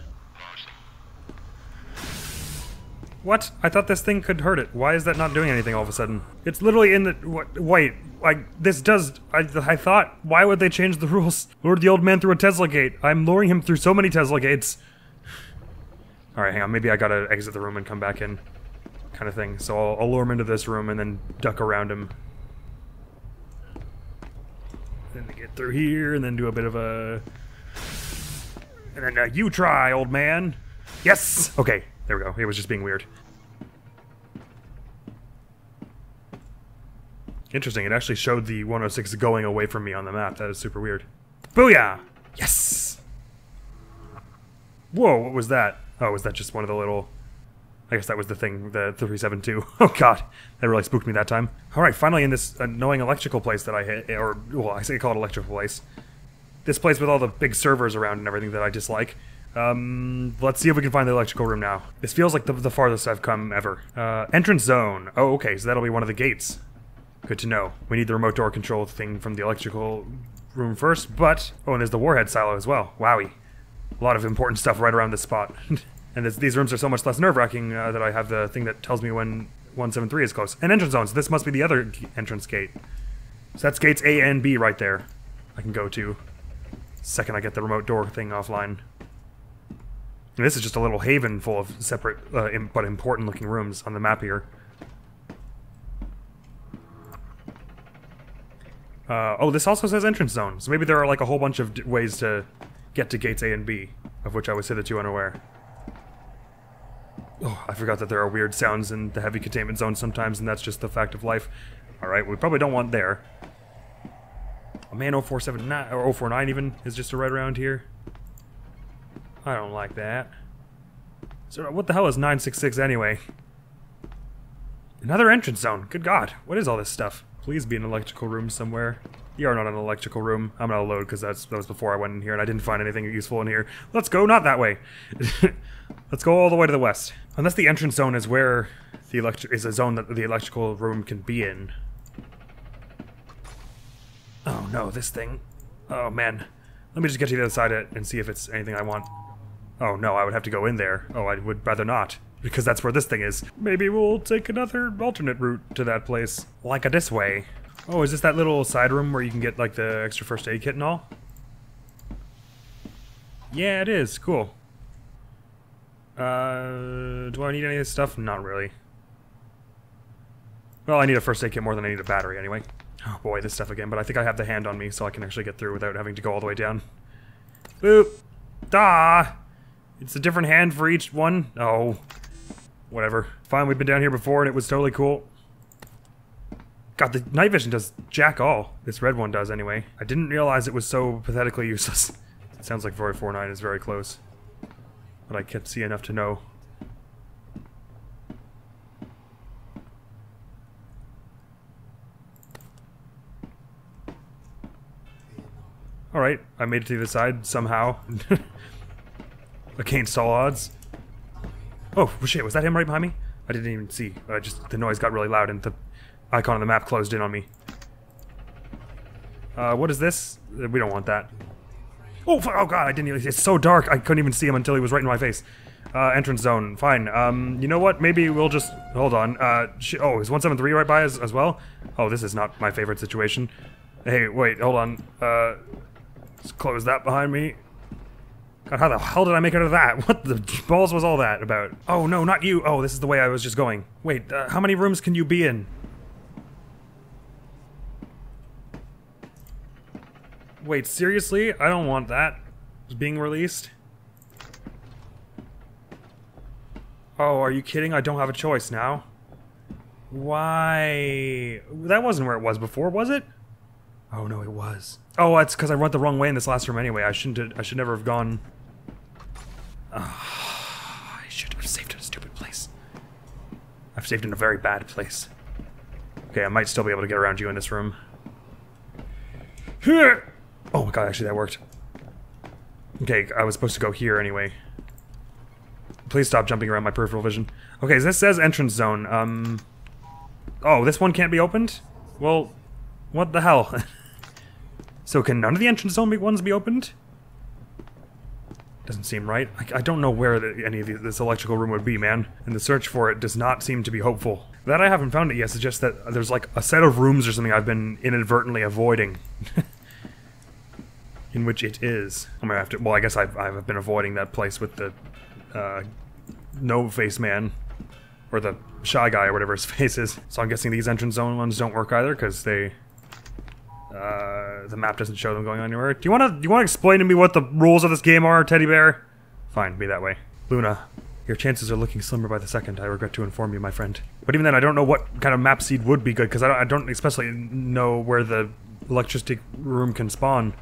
What? I thought this thing could hurt it. Why is that not doing anything all of a sudden? It's literally in the. What, wait, like, this does. I, I thought, why would they change the rules? Lured the old man through a Tesla gate. I'm luring him through so many Tesla gates. Alright, hang on. Maybe I gotta exit the room and come back in. Kind of thing. So I'll, I'll lure him into this room and then duck around him. Then get through here and then do a bit of a. And then uh, you try, old man. Yes! Okay, there we go. It was just being weird. Interesting, it actually showed the 106 going away from me on the map. That is super weird. Booyah! Yes! Whoa, what was that? Oh, was that just one of the little... I guess that was the thing, the 372. Oh god, that really spooked me that time. Alright, finally in this annoying electrical place that I hit, or, well, I say call it electrical place. this place with all the big servers around and everything that I dislike. Um, let's see if we can find the electrical room now. This feels like the, the farthest I've come ever. Uh, entrance zone. Oh, okay, so that'll be one of the gates. Good to know. We need the remote door control thing from the electrical room first, but... Oh, and there's the warhead silo as well. Wowie. A lot of important stuff right around this spot. and this, these rooms are so much less nerve-wracking uh, that I have the thing that tells me when 173 is close. An entrance zone, so this must be the other entrance gate. So that's gates A and B right there. I can go to. Second I get the remote door thing offline. And this is just a little haven full of separate uh, Im but important looking rooms on the map here. Uh, oh, this also says entrance zone. So maybe there are like a whole bunch of ways to get to gates A and B, of which I was hitherto unaware. Oh, I forgot that there are weird sounds in the heavy containment zone sometimes, and that's just the fact of life. Alright, we probably don't want there. A man 0479, or 049 even, is just a right around here. I don't like that. So what the hell is 966 anyway? Another entrance zone. Good god. What is all this stuff? Please be an electrical room somewhere. You are not an electrical room. I'm gonna load because that's that was before I went in here and I didn't find anything useful in here. Let's go not that way. Let's go all the way to the west. Unless the entrance zone is where the electric is a zone that the electrical room can be in. Oh no, this thing. Oh man. Let me just get to the other side of it and see if it's anything I want. Oh no, I would have to go in there. Oh, I would rather not. Because that's where this thing is. Maybe we'll take another alternate route to that place. Like a this way. Oh, is this that little side room where you can get like the extra first aid kit and all? Yeah, it is. Cool. Uh, do I need any of this stuff? Not really. Well, I need a first aid kit more than I need a battery anyway. Oh boy, this stuff again, but I think I have the hand on me so I can actually get through without having to go all the way down. Boop! Da! It's a different hand for each one? Oh. Whatever. Fine, we've been down here before and it was totally cool. God, the night vision does jack all. This red one does, anyway. I didn't realize it was so pathetically useless. It sounds like 449 is very close. But I can't see enough to know. Alright, I made it to the side somehow. Against all odds. Oh, shit, was that him right behind me? I didn't even see. I just, the noise got really loud and the icon on the map closed in on me. Uh, what is this? Uh, we don't want that. Oh, oh god, I didn't even, it's so dark, I couldn't even see him until he was right in my face. Uh, entrance zone, fine. Um, you know what, maybe we'll just, hold on. Uh, oh, is 173 right by us as well? Oh, this is not my favorite situation. Hey, wait, hold on. Uh, let's close that behind me. God, how the hell did I make it out of that? What the balls was all that about? Oh, no, not you. Oh, this is the way I was just going. Wait, uh, how many rooms can you be in? Wait, seriously? I don't want that It's being released. Oh, are you kidding? I don't have a choice now. Why? That wasn't where it was before, was it? Oh no, it was. Oh, it's because I went the wrong way in this last room anyway. I shouldn't. Have, I should never have gone. Oh, I should have saved in a stupid place. I've saved in a very bad place. Okay, I might still be able to get around you in this room. Oh my god, actually that worked. Okay, I was supposed to go here anyway. Please stop jumping around my peripheral vision. Okay, this says entrance zone. Um. Oh, this one can't be opened? Well, what the hell? so can none of the entrance zone ones be opened? Doesn't seem right. I, I don't know where the, any of the, this electrical room would be, man. And the search for it does not seem to be hopeful. That I haven't found it yet suggests that there's like a set of rooms or something I've been inadvertently avoiding. in which it is. I'm gonna have to. Well, I guess I've I've been avoiding that place with the uh, no face man or the shy guy or whatever his face is. So I'm guessing these entrance zone ones don't work either because they uh, the map doesn't show them going anywhere. Do you want to do you want to explain to me what the rules of this game are, Teddy Bear? Fine, be that way. Luna, your chances are looking slimmer by the second. I regret to inform you, my friend. But even then, I don't know what kind of map seed would be good because I don't, I don't especially know where the electricity room can spawn.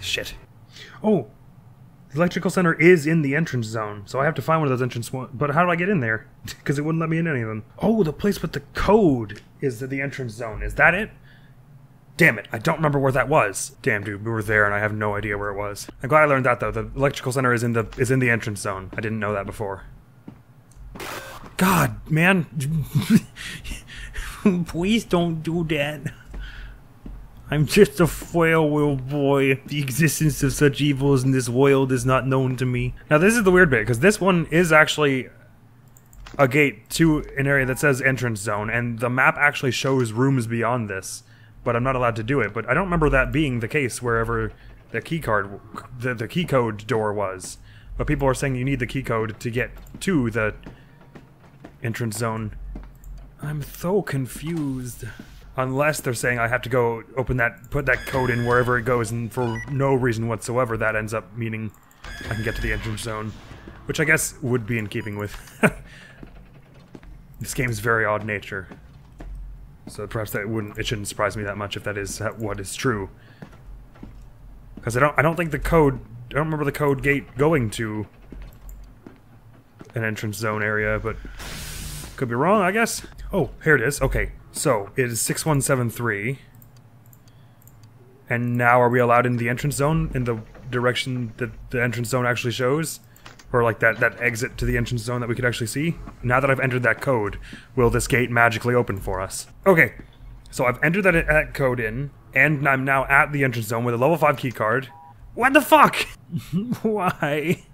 Shit. Oh, The electrical center is in the entrance zone, so I have to find one of those entrance ones. But how do I get in there? Because it wouldn't let me in any of them. Oh, the place with the code is the entrance zone. Is that it? Damn it, I don't remember where that was. Damn, dude, we were there and I have no idea where it was. I'm glad I learned that though. The electrical center is in the is in the entrance zone. I didn't know that before. God, man. Please don't do that. I'm just a frail boy. The existence of such evils in this world is not known to me. Now, this is the weird bit, because this one is actually a gate to an area that says entrance zone, and the map actually shows rooms beyond this, but I'm not allowed to do it. But I don't remember that being the case wherever the key card, the, the key code door was. But people are saying you need the key code to get to the entrance zone. I'm so confused. Unless they're saying I have to go open that, put that code in wherever it goes, and for no reason whatsoever, that ends up meaning I can get to the entrance zone. Which I guess would be in keeping with this game's very odd nature. So perhaps that wouldn't, it shouldn't surprise me that much if that is what is true. Because I don't, I don't think the code, I don't remember the code gate going to an entrance zone area, but could be wrong, I guess. Oh, here it is. Okay, so it is 6173. And now are we allowed in the entrance zone in the direction that the entrance zone actually shows? Or like that, that exit to the entrance zone that we could actually see? Now that I've entered that code, will this gate magically open for us? Okay, so I've entered that, that code in, and I'm now at the entrance zone with a level 5 key card. What the fuck? Why?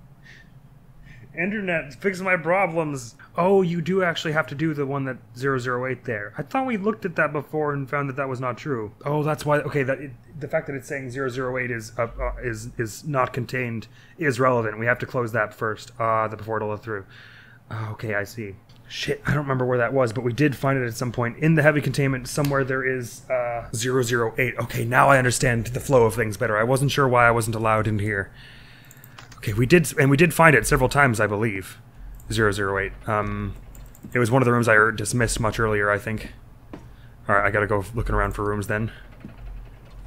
Internet, fix my problems. Oh, you do actually have to do the one that 008 there. I thought we looked at that before and found that that was not true. Oh, that's why. Okay, that it, the fact that it's saying 008 is uh, uh, is is not contained is relevant. We have to close that first. Ah, uh, the before it'll through. Uh, okay, I see. Shit, I don't remember where that was, but we did find it at some point in the heavy containment. Somewhere there is uh, 008. Okay, now I understand the flow of things better. I wasn't sure why I wasn't allowed in here. Okay, we did, and we did find it several times, I believe. 008. Um, it was one of the rooms I dismissed much earlier, I think. Alright, I gotta go looking around for rooms then.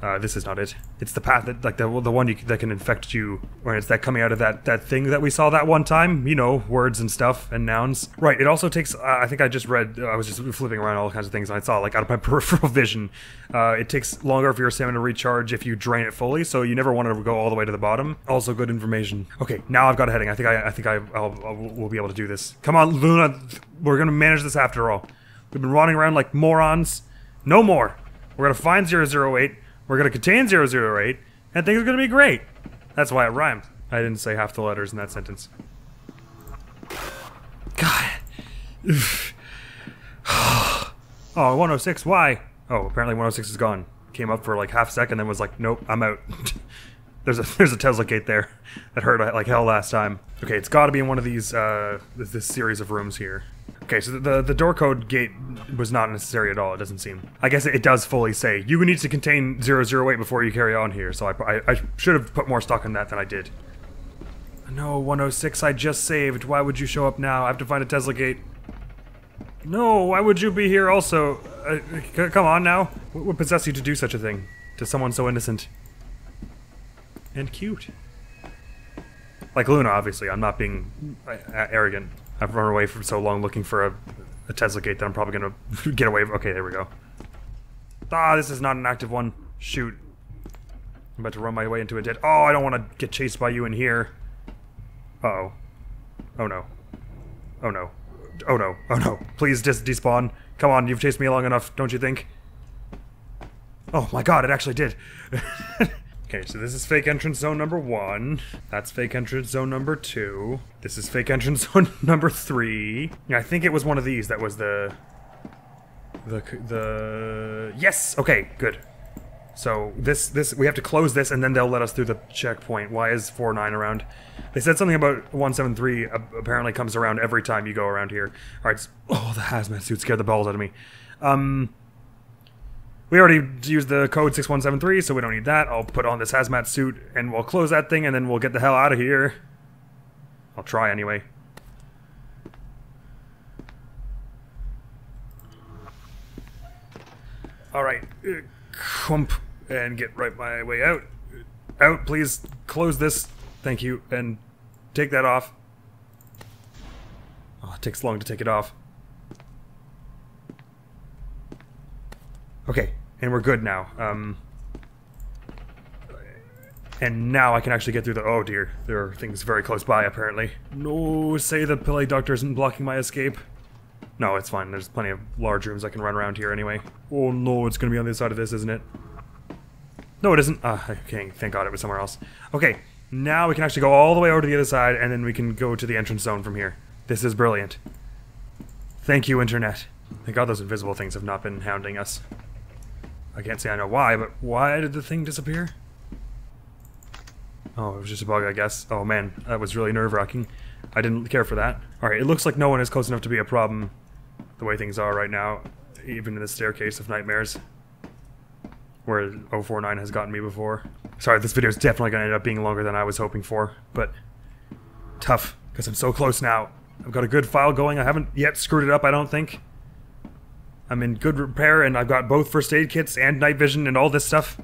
Uh, this is not it. It's the path that, like, the, the one you, that can infect you, when it's that coming out of that, that thing that we saw that one time. You know, words and stuff, and nouns. Right, it also takes, uh, I think I just read, uh, I was just flipping around all kinds of things, and I saw, like, out of my peripheral vision, uh, it takes longer for your stamina to recharge if you drain it fully, so you never want to go all the way to the bottom. Also good information. Okay, now I've got a heading. I think I, I think I, I'll, I'll, we'll be able to do this. Come on, Luna, we're gonna manage this after all. We've been running around like morons. No more. We're gonna find 008, we're going to contain 008, and things are going to be great. That's why it rhymed. I didn't say half the letters in that sentence. God. oh, 106, why? Oh, apparently 106 is gone. Came up for like half a second, then was like, nope, I'm out. there's a there's a Tesla gate there that hurt like hell last time. Okay, it's got to be in one of these uh this, this series of rooms here. Okay, so the the door code gate was not necessary at all. It doesn't seem. I guess it does fully say you need to contain 008 before you carry on here. So I, I, I should have put more stock in that than I did. No, 106. I just saved. Why would you show up now? I have to find a Tesla gate. No, why would you be here also? Uh, come on now. What would possess you to do such a thing to someone so innocent and cute? Like Luna, obviously. I'm not being uh, arrogant. I've run away for so long looking for a, a Tesla gate that I'm probably gonna get away. Okay, there we go. Ah, this is not an active one. Shoot. I'm about to run my way into a dead. Oh, I don't want to get chased by you in here. Uh oh. Oh no. Oh no. Oh no. Oh no. Please just despawn. Come on, you've chased me long enough, don't you think? Oh my god, it actually did. Okay, so this is fake entrance zone number one. That's fake entrance zone number two. This is fake entrance zone number three. I think it was one of these that was the... The... the... Yes! Okay, good. So this, this, we have to close this and then they'll let us through the checkpoint. Why is 4-9 around? They said something about 173 apparently comes around every time you go around here. Alright, oh, the hazmat suit scared the balls out of me. Um, we already used the code 6173, so we don't need that. I'll put on this hazmat suit and we'll close that thing and then we'll get the hell out of here. I'll try anyway. Alright. Clump. And get right my way out. Out, please. Close this. Thank you. And take that off. Oh, it takes long to take it off. Okay, and we're good now. Um, and now I can actually get through the- oh dear, there are things very close by apparently. No, say the plague doctor isn't blocking my escape. No, it's fine, there's plenty of large rooms I can run around here anyway. Oh no, it's gonna be on the other side of this, isn't it? No, it isn't. Ah, okay, thank god it was somewhere else. Okay, now we can actually go all the way over to the other side and then we can go to the entrance zone from here. This is brilliant. Thank you, Internet. Thank god those invisible things have not been hounding us. I can't say I know why, but why did the thing disappear? Oh, it was just a bug, I guess. Oh man, that was really nerve-wracking. I didn't care for that. Alright, it looks like no one is close enough to be a problem the way things are right now, even in the staircase of nightmares. Where 049 has gotten me before. Sorry, this video is definitely going to end up being longer than I was hoping for, but tough, because I'm so close now. I've got a good file going. I haven't yet screwed it up, I don't think. I'm in good repair, and I've got both first aid kits and night vision and all this stuff.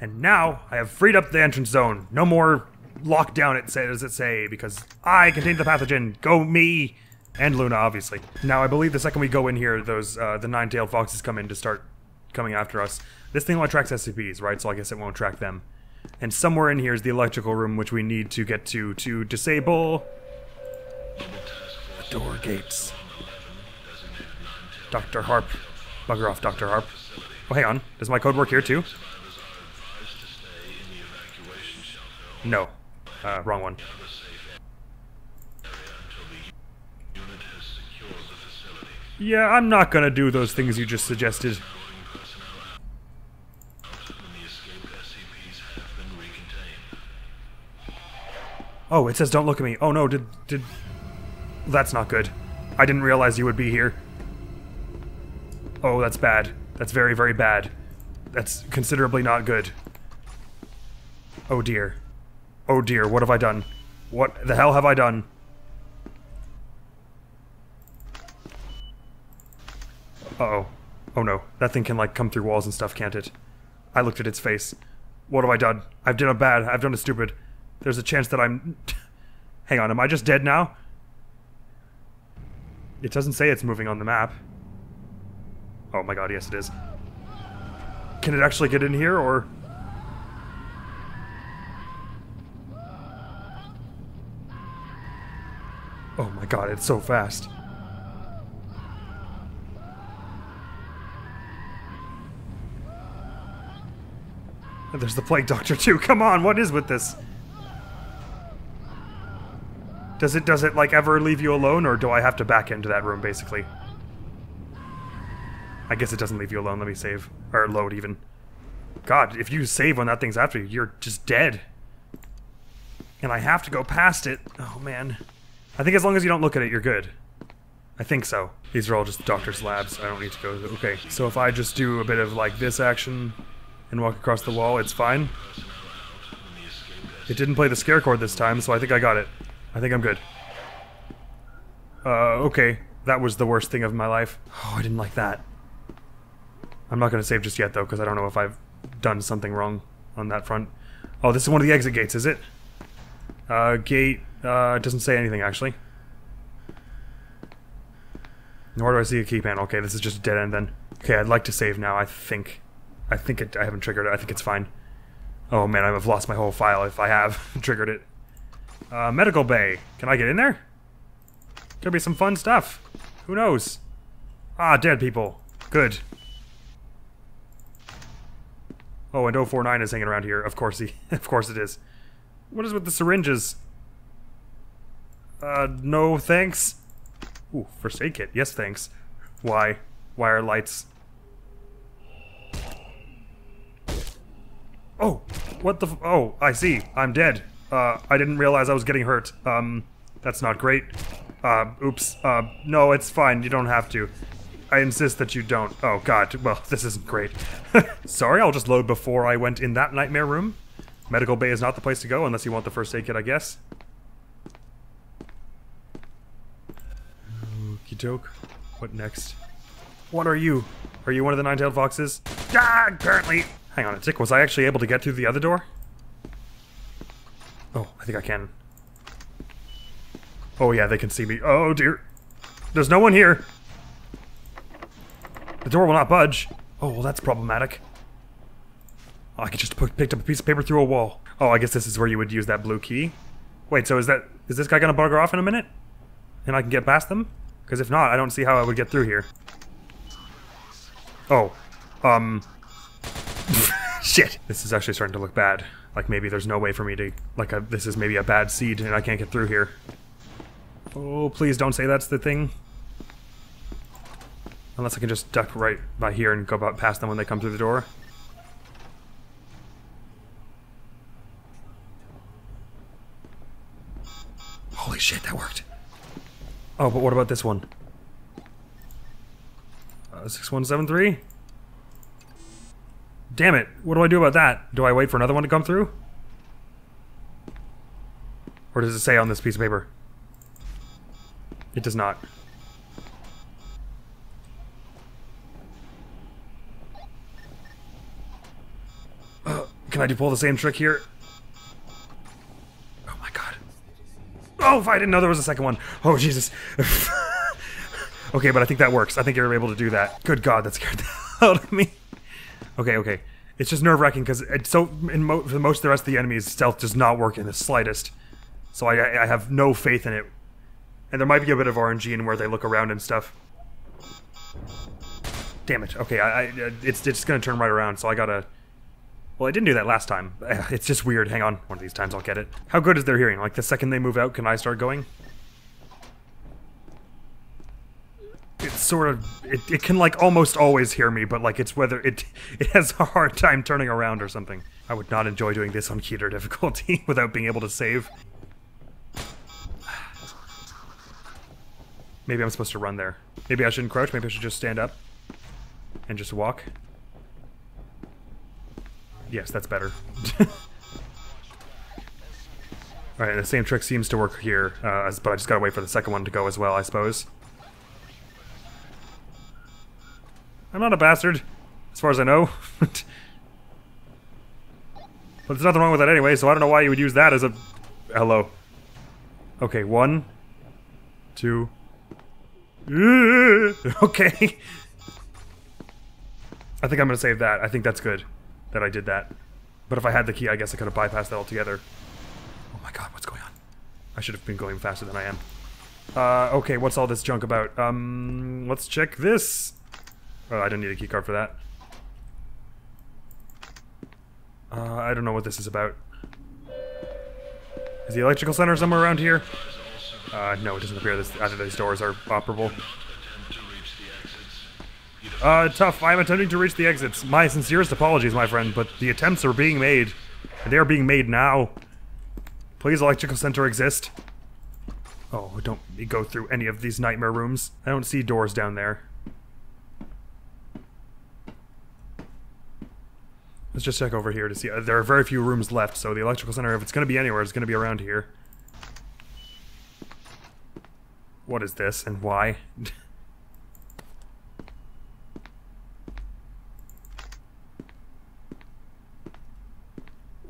And now I have freed up the entrance zone. No more lockdown, it says it say, because I contain the pathogen. Go me! And Luna, obviously. Now, I believe the second we go in here, those uh, the nine-tailed foxes come in to start coming after us. This thing only tracks SCPs, right? So I guess it won't track them. And somewhere in here is the electrical room, which we need to get to to disable the door gates. Dr. Harp. Bugger off, Dr. Harp. Oh, hang on. Does my code work here, too? No. Uh, wrong one. Yeah, I'm not gonna do those things you just suggested. Oh, it says don't look at me. Oh no, did did That's not good. I didn't realize you would be here. Oh, that's bad. That's very, very bad. That's considerably not good. Oh dear. Oh dear, what have I done? What the hell have I done? Uh-oh. Oh no. That thing can, like, come through walls and stuff, can't it? I looked at its face. What have I done? I've done a bad. I've done a stupid. There's a chance that I'm... Hang on, am I just dead now? It doesn't say it's moving on the map. Oh my god, yes it is. Can it actually get in here, or... Oh my god, it's so fast. There's the plague doctor too. Come on, what is with this? Does it does it like ever leave you alone or do I have to back into that room basically? I guess it doesn't leave you alone. Let me save or load even. God, if you save when that thing's after you, you're just dead. And I have to go past it. Oh man. I think as long as you don't look at it, you're good. I think so. These are all just doctor's labs. I don't need to go. Okay, so if I just do a bit of like this action and walk across the wall, it's fine. It didn't play the scare chord this time, so I think I got it. I think I'm good. Uh, okay. That was the worst thing of my life. Oh, I didn't like that. I'm not going to save just yet, though, because I don't know if I've done something wrong on that front. Oh, this is one of the exit gates, is it? Uh, gate, uh, doesn't say anything, actually. Nor do I see a key panel. Okay, this is just a dead end, then. Okay, I'd like to save now, I think. I think it, I haven't triggered it. I think it's fine. Oh, man, I've lost my whole file if I have triggered it. Uh, medical bay. Can I get in there? Could be some fun stuff. Who knows? Ah, dead people. Good. Oh, and 049 is hanging around here. Of course he, of course it is. What is with the syringes? Uh, no thanks. Ooh, first aid kit. Yes, thanks. Why? Why are lights? Oh, what the? F oh, I see. I'm dead. Uh, I didn't realize I was getting hurt. Um, that's not great. Uh, oops. Uh, no, it's fine. You don't have to. I insist that you don't. Oh god, well, this isn't great. Sorry, I'll just load before I went in that nightmare room. Medical bay is not the place to go unless you want the first aid kit, I guess. Okie doke. What next? What are you? Are you one of the nine-tailed foxes? Ah, apparently. Hang on a tick, was I actually able to get through the other door? Oh, I think I can. Oh yeah, they can see me. Oh dear. There's no one here. The door will not budge. Oh, well that's problematic. Oh, I could just picked up a piece of paper through a wall. Oh, I guess this is where you would use that blue key. Wait, so is that is this guy gonna bugger off in a minute? And I can get past them? Because if not, I don't see how I would get through here. Oh. Um. Shit. This is actually starting to look bad. Like maybe there's no way for me to... Like a, this is maybe a bad seed and I can't get through here. Oh, please don't say that's the thing. Unless I can just duck right by here and go about past them when they come through the door. Holy shit, that worked. Oh, but what about this one? Uh, 6173? Damn it, what do I do about that? Do I wait for another one to come through? Or does it say on this piece of paper? It does not. Can I do pull the same trick here? Oh my god. Oh, if I didn't know there was a second one. Oh, Jesus. okay, but I think that works. I think you're able to do that. Good god, that scared the hell out of me. Okay, okay. It's just nerve-wracking because so in mo for most of the rest of the enemies, stealth does not work in the slightest. So I, I have no faith in it. And there might be a bit of RNG in where they look around and stuff. Damn it. Okay, I, I it's it's gonna turn right around, so I gotta. Well, I didn't do that last time. It's just weird. Hang on. One of these times I'll get it. How good is their hearing? Like the second they move out, can I start going? It's sort of it, it can like almost always hear me, but like it's whether it it has a hard time turning around or something. I would not enjoy doing this on Keter difficulty without being able to save. Maybe I'm supposed to run there. Maybe I shouldn't crouch, maybe I should just stand up and just walk. Yes, that's better. Alright, the same trick seems to work here, uh, but I just gotta wait for the second one to go as well, I suppose. I'm not a bastard, as far as I know. but there's nothing wrong with that anyway, so I don't know why you would use that as a... Hello. Okay, one, two... okay. I think I'm gonna save that. I think that's good that I did that. But if I had the key, I guess I could have bypassed that altogether. Oh my god, what's going on? I should have been going faster than I am. Uh, okay, what's all this junk about? Um, let's check this. Oh, I don't need a keycard for that. Uh, I don't know what this is about. Is the electrical center somewhere around here? Uh, no, it doesn't appear this, either of these doors are operable. Uh, tough. I'm attempting to reach the exits. My sincerest apologies, my friend, but the attempts are being made. They are being made now. Please, electrical center exist. Oh, don't go through any of these nightmare rooms. I don't see doors down there. Let's just check over here to see. Uh, there are very few rooms left, so the electrical center, if it's going to be anywhere, it's going to be around here. What is this, and why?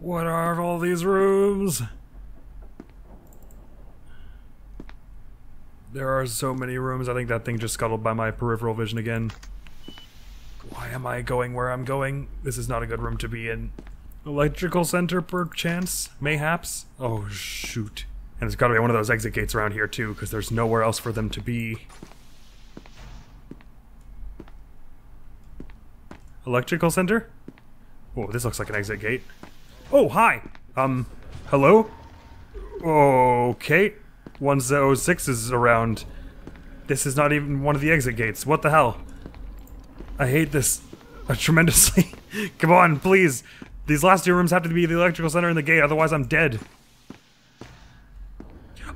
what are all these rooms? There are so many rooms, I think that thing just scuttled by my peripheral vision again. Why am I going where I'm going? This is not a good room to be in. Electrical center, perchance? Mayhaps? Oh, shoot. And there's gotta be one of those exit gates around here, too, because there's nowhere else for them to be. Electrical center? Oh, this looks like an exit gate. Oh, hi! Um, hello? Okay. 106 is around. This is not even one of the exit gates. What the hell? I hate this uh, tremendously. Come on, please. These last two rooms have to be the electrical center and the gate, otherwise I'm dead.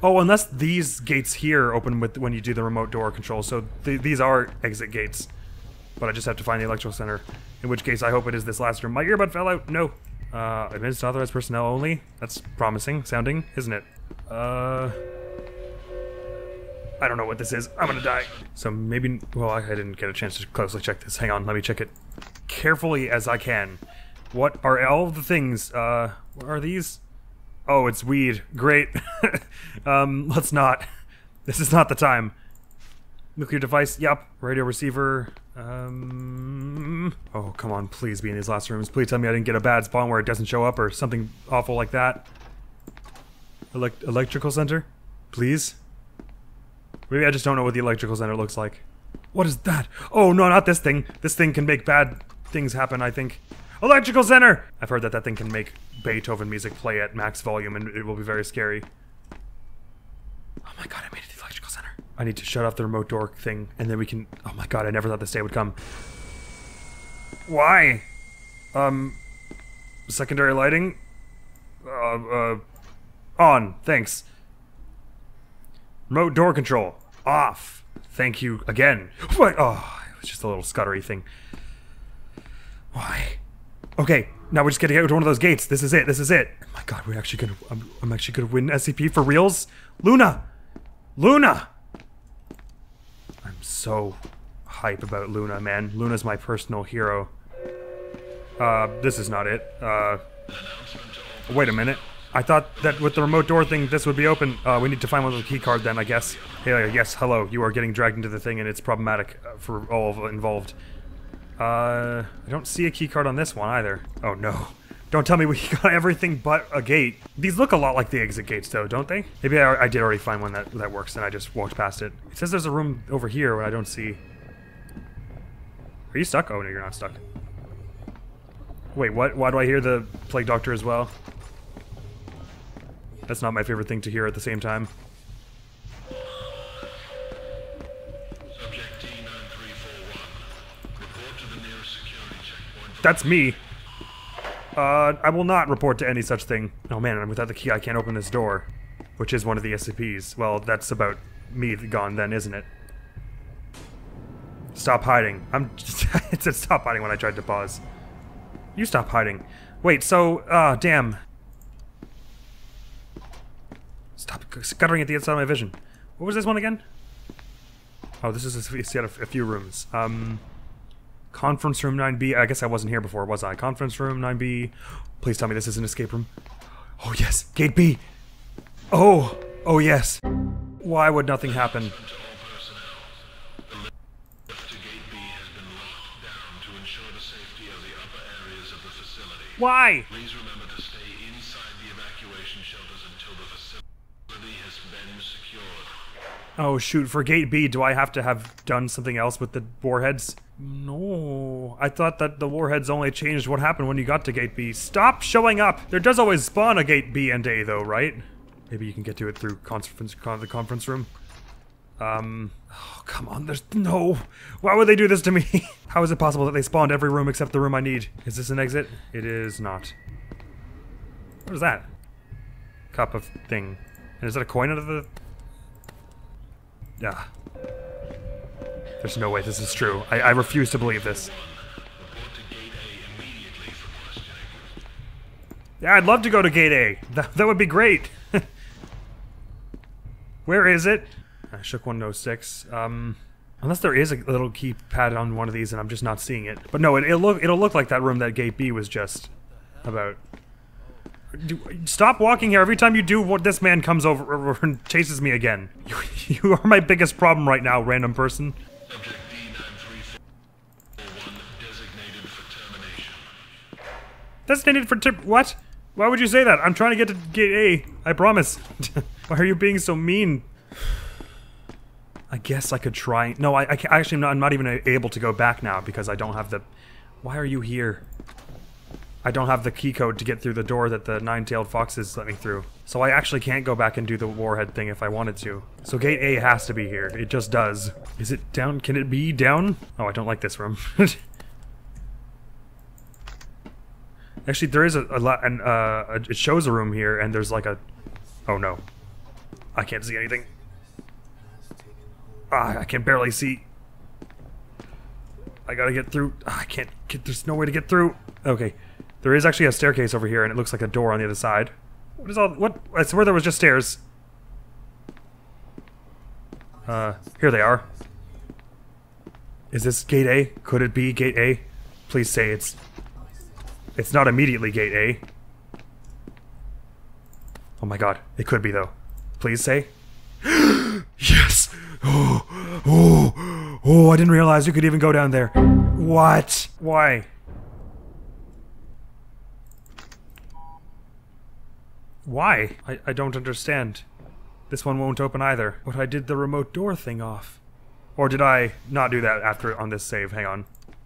Oh, unless these gates here open with when you do the remote door control, so th these are exit gates. But I just have to find the electrical center. In which case, I hope it is this last room. My earbud fell out. No. Uh, admitted to authorized personnel only. That's promising sounding, isn't it? Uh... I don't know what this is. I'm gonna die. So maybe, well, I, didn't get a chance to closely check this. Hang on, let me check it carefully as I can. What are all the things? Uh, are these? Oh, it's weed. Great. um, let's not. This is not the time. Nuclear device. Yep. Radio receiver. Um. Oh, come on. Please be in these last rooms. Please tell me I didn't get a bad spawn where it doesn't show up or something awful like that. Elect electrical center? Please? Maybe I just don't know what the electrical center looks like. What is that? Oh, no, not this thing. This thing can make bad things happen, I think. Electrical center! I've heard that that thing can make Beethoven music play at max volume and it will be very scary. Oh my god, I made it to the electrical center. I need to shut off the remote door thing and then we can... Oh my god, I never thought this day would come. Why? Um... Secondary lighting? Uh, uh... On, thanks. Remote door control. Off. Thank you again. What? Oh, it was just a little scuttery thing. Why? Okay, now we're just getting out to one of those gates. This is it. This is it. Oh my god, we're actually gonna. I'm, I'm actually gonna win SCP for reals. Luna, Luna. I'm so hype about Luna, man. Luna's my personal hero. Uh, this is not it. Uh, wait a minute. I thought that with the remote door thing, this would be open. Uh, we need to find one with a key card then, I guess. Hey, yes, hello. You are getting dragged into the thing, and it's problematic uh, for all involved. Uh, I don't see a key card on this one either. Oh no. Don't tell me we got everything but a gate. These look a lot like the exit gates though, don't they? Maybe I, I did already find one that, that works and I just walked past it. It says there's a room over here but I don't see. Are you stuck? Oh no, you're not stuck. Wait, what? Why do I hear the Plague Doctor as well? That's not my favorite thing to hear at the same time. That's me. Uh, I will not report to any such thing. Oh man, and without the key I can't open this door. Which is one of the SCPs. Well, that's about me gone then, isn't it? Stop hiding. I'm just, it said stop hiding when I tried to pause. You stop hiding. Wait, so, uh, damn. Stop scuttering at the inside of my vision. What was this one again? Oh, this is a set of a few rooms. Um... Conference room 9B. I guess I wasn't here before, was I? Conference room 9B. Please tell me this is an escape room. Oh, yes. Gate B. Oh. Oh, yes. Why would nothing happen? Why? Please remember to stay inside the evacuation shelters until the facility has been secured. Oh shoot, for gate B, do I have to have done something else with the warheads? No, I thought that the warheads only changed what happened when you got to gate B. Stop showing up! There does always spawn a gate B and A though, right? Maybe you can get to it through conference, con the conference room. Um, oh, come on, there's no. Why would they do this to me? How is it possible that they spawned every room except the room I need? Is this an exit? It is not. What is that? Cup of thing. And is that a coin out of the... Yeah. There's no way this is true. I, I refuse to believe this. Yeah, I'd love to go to Gate A. That, that would be great. Where is it? I shook 106. Um, unless there is a little keypad on one of these and I'm just not seeing it. But no, it, will look it'll look like that room that Gate B was just about. Do, stop walking here. Every time you do, what this man comes over and chases me again. You, you are my biggest problem right now, random person. Designated for tip- what? Why would you say that? I'm trying to get to gate A. I promise. Why are you being so mean? I guess I could try- no, I, I actually, I'm not, I'm not even able to go back now because I don't have the- why are you here? I don't have the key code to get through the door that the nine-tailed foxes let me through. So I actually can't go back and do the warhead thing if I wanted to. So gate A has to be here. It just does. Is it down? Can it be down? Oh, I don't like this room. Actually, there is a, a lot, and uh, it shows a room here, and there's like a. Oh no, I can't see anything. Ah, I can barely see. I gotta get through. Ah, I can't get. There's no way to get through. Okay, there is actually a staircase over here, and it looks like a door on the other side. What is all? What? I swear there was just stairs. Uh, here they are. Is this gate A? Could it be gate A? Please say it's it's not immediately gate A. Oh my god, it could be though. Please say. yes! Oh, oh, oh, I didn't realize you could even go down there. What? Why? Why? I, I don't understand. This one won't open either. But I did the remote door thing off. Or did I not do that after on this save? Hang on.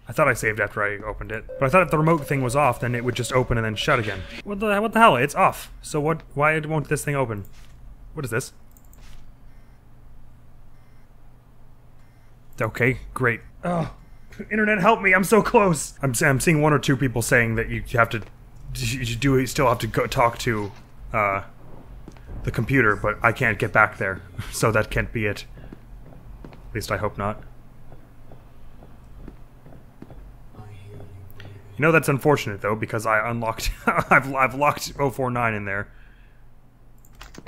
I thought I saved after I opened it. But I thought if the remote thing was off, then it would just open and then shut again. What the, what the hell? It's off. So what, why won't this thing open? What is this? Okay, great. Oh, internet, help me! I'm so close. I'm I'm seeing one or two people saying that you have to, you do still have to go talk to, uh, the computer, but I can't get back there, so that can't be it. At least I hope not. You know that's unfortunate though, because I unlocked, I've I've locked 049 in there.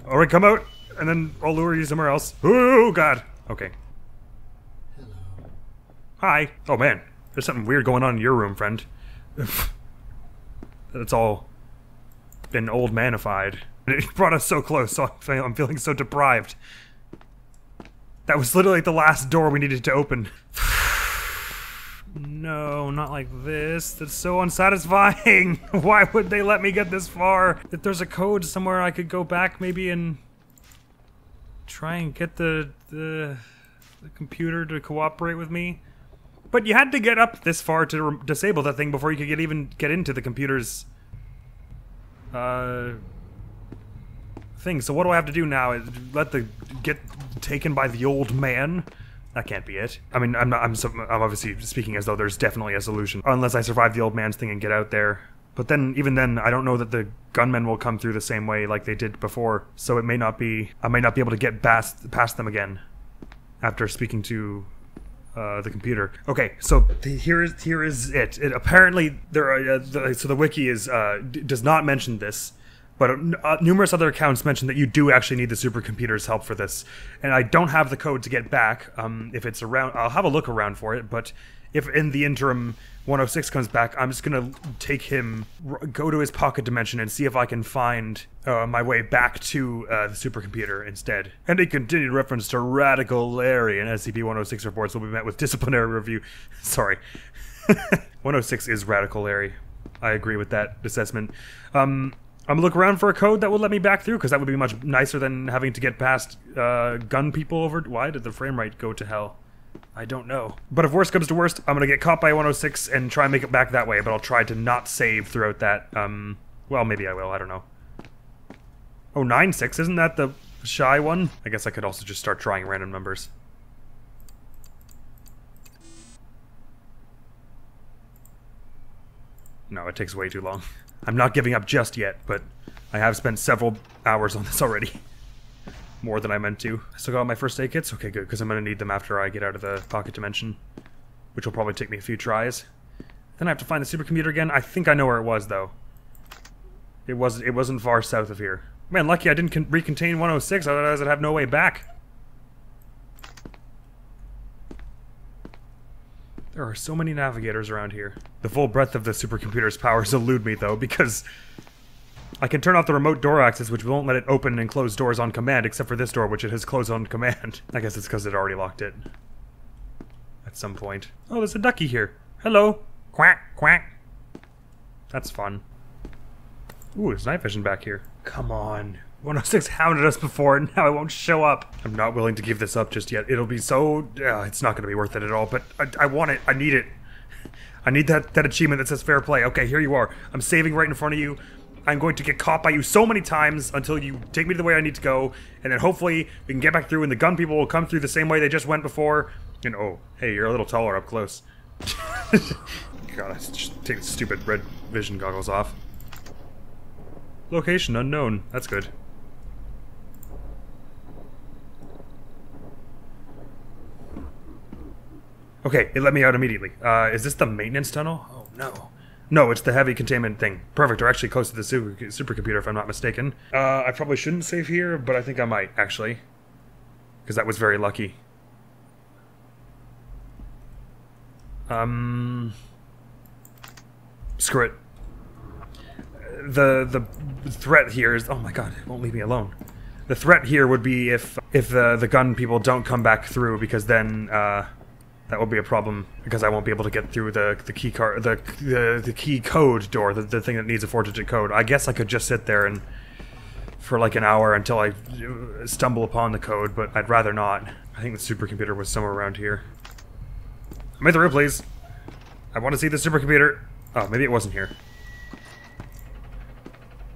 All right, come out, and then I'll lure you somewhere else. Oh God. Okay. Hi. Oh man, there's something weird going on in your room, friend. it's all been old manified. It brought us so close, so I'm feeling so deprived. That was literally the last door we needed to open. no, not like this. That's so unsatisfying. Why would they let me get this far? If there's a code somewhere I could go back maybe and try and get the, the, the computer to cooperate with me. But you had to get up this far to disable that thing before you could get even get into the computer's uh thing. So what do I have to do now? Let the get taken by the old man? That can't be it. I mean, I'm not. I'm, I'm obviously speaking as though there's definitely a solution, unless I survive the old man's thing and get out there. But then, even then, I don't know that the gunmen will come through the same way like they did before. So it may not be. I may not be able to get past past them again after speaking to uh, the computer. Okay, so the, here is here is it. it apparently, there are uh, the, so the wiki is uh, d- does not mention this, but uh, numerous other accounts mention that you do actually need the supercomputer's help for this. And I don't have the code to get back. Um, if it's around, I'll have a look around for it. But if in the interim 106 comes back, I'm just gonna take him, go to his pocket dimension, and see if I can find uh, my way back to uh, the supercomputer instead. And a continued reference to Radical Larry and SCP-106 reports will be met with disciplinary review. Sorry, 106 is Radical Larry. I agree with that assessment. Um, I'm gonna look around for a code that would let me back through because that would be much nicer than having to get past uh, gun people over. Why did the frame rate go to hell? I don't know. But if worst comes to worst, I'm gonna get caught by 106 and try and make it back that way, but I'll try to not save throughout that, um... Well, maybe I will, I don't know. Oh, 96, isn't that the shy one? I guess I could also just start trying random numbers. No, it takes way too long. I'm not giving up just yet, but I have spent several hours on this already more than I meant to. I still got my first aid kits? Okay, good, because I'm going to need them after I get out of the pocket dimension. Which will probably take me a few tries. Then I have to find the supercomputer again. I think I know where it was, though. It, was, it wasn't far south of here. Man, lucky I didn't recontain 106, otherwise I'd have no way back. There are so many navigators around here. The full breadth of the supercomputer's powers elude me, though, because I can turn off the remote door access, which won't let it open and close doors on command, except for this door, which it has closed on command. I guess it's because it already locked it. At some point. Oh, there's a ducky here. Hello. Quack, quack. That's fun. Ooh, there's night vision back here. Come on. 106 hounded us before, and now it won't show up. I'm not willing to give this up just yet. It'll be so... Uh, it's not going to be worth it at all, but I, I want it. I need it. I need that, that achievement that says fair play. Okay, here you are. I'm saving right in front of you. I'm going to get caught by you so many times until you take me to the way I need to go, and then hopefully we can get back through and the gun people will come through the same way they just went before. And oh, hey, you're a little taller up close. God, I just take the stupid red vision goggles off. Location unknown. That's good. Okay, it let me out immediately. Uh, is this the maintenance tunnel? Oh, no. No, it's the heavy containment thing. Perfect. We're actually close to the super supercomputer, if I'm not mistaken. Uh, I probably shouldn't save here, but I think I might, actually. Because that was very lucky. Um... Screw it. the the threat here is oh my god, it won't leave me alone. The threat here would be if if the the gun people don't come back through because then uh, that will be a problem because I won't be able to get through the the key card the the, the key code door the, the thing that needs a four digit code. I guess I could just sit there and for like an hour until I uh, stumble upon the code, but I'd rather not. I think the supercomputer was somewhere around here. Make the room, please. I want to see the supercomputer. Oh, maybe it wasn't here.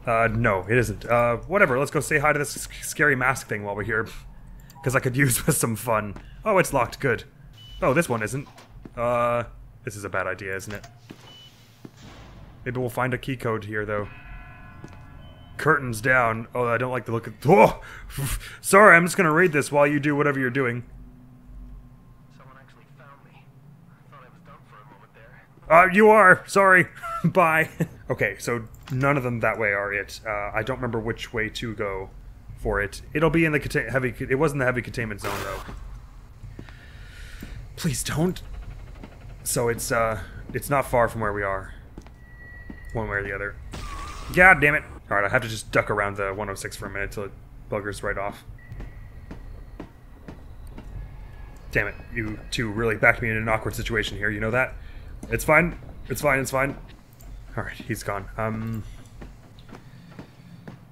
Uh, no, it isn't. Uh, whatever, let's go say hi to this scary mask thing while we're here. Because I could use with some fun. Oh, it's locked, good. Oh, this one isn't. Uh, this is a bad idea, isn't it? Maybe we'll find a key code here, though. Curtains down. Oh, I don't like the look of- Whoa! Sorry, I'm just gonna read this while you do whatever you're doing. Someone actually found me. I thought I was done for a moment there. Uh, you are. Sorry. Bye. okay, so none of them that way are it. Uh, I don't remember which way to go for it. It'll be in the heavy. It wasn't the heavy containment zone though. Please don't. So it's uh, it's not far from where we are. One way or the other. God damn it! All right, I have to just duck around the 106 for a minute till it buggers right off. Damn it, you two really backed me in an awkward situation here. You know that? It's fine. It's fine. It's fine. All right, he's gone. Um,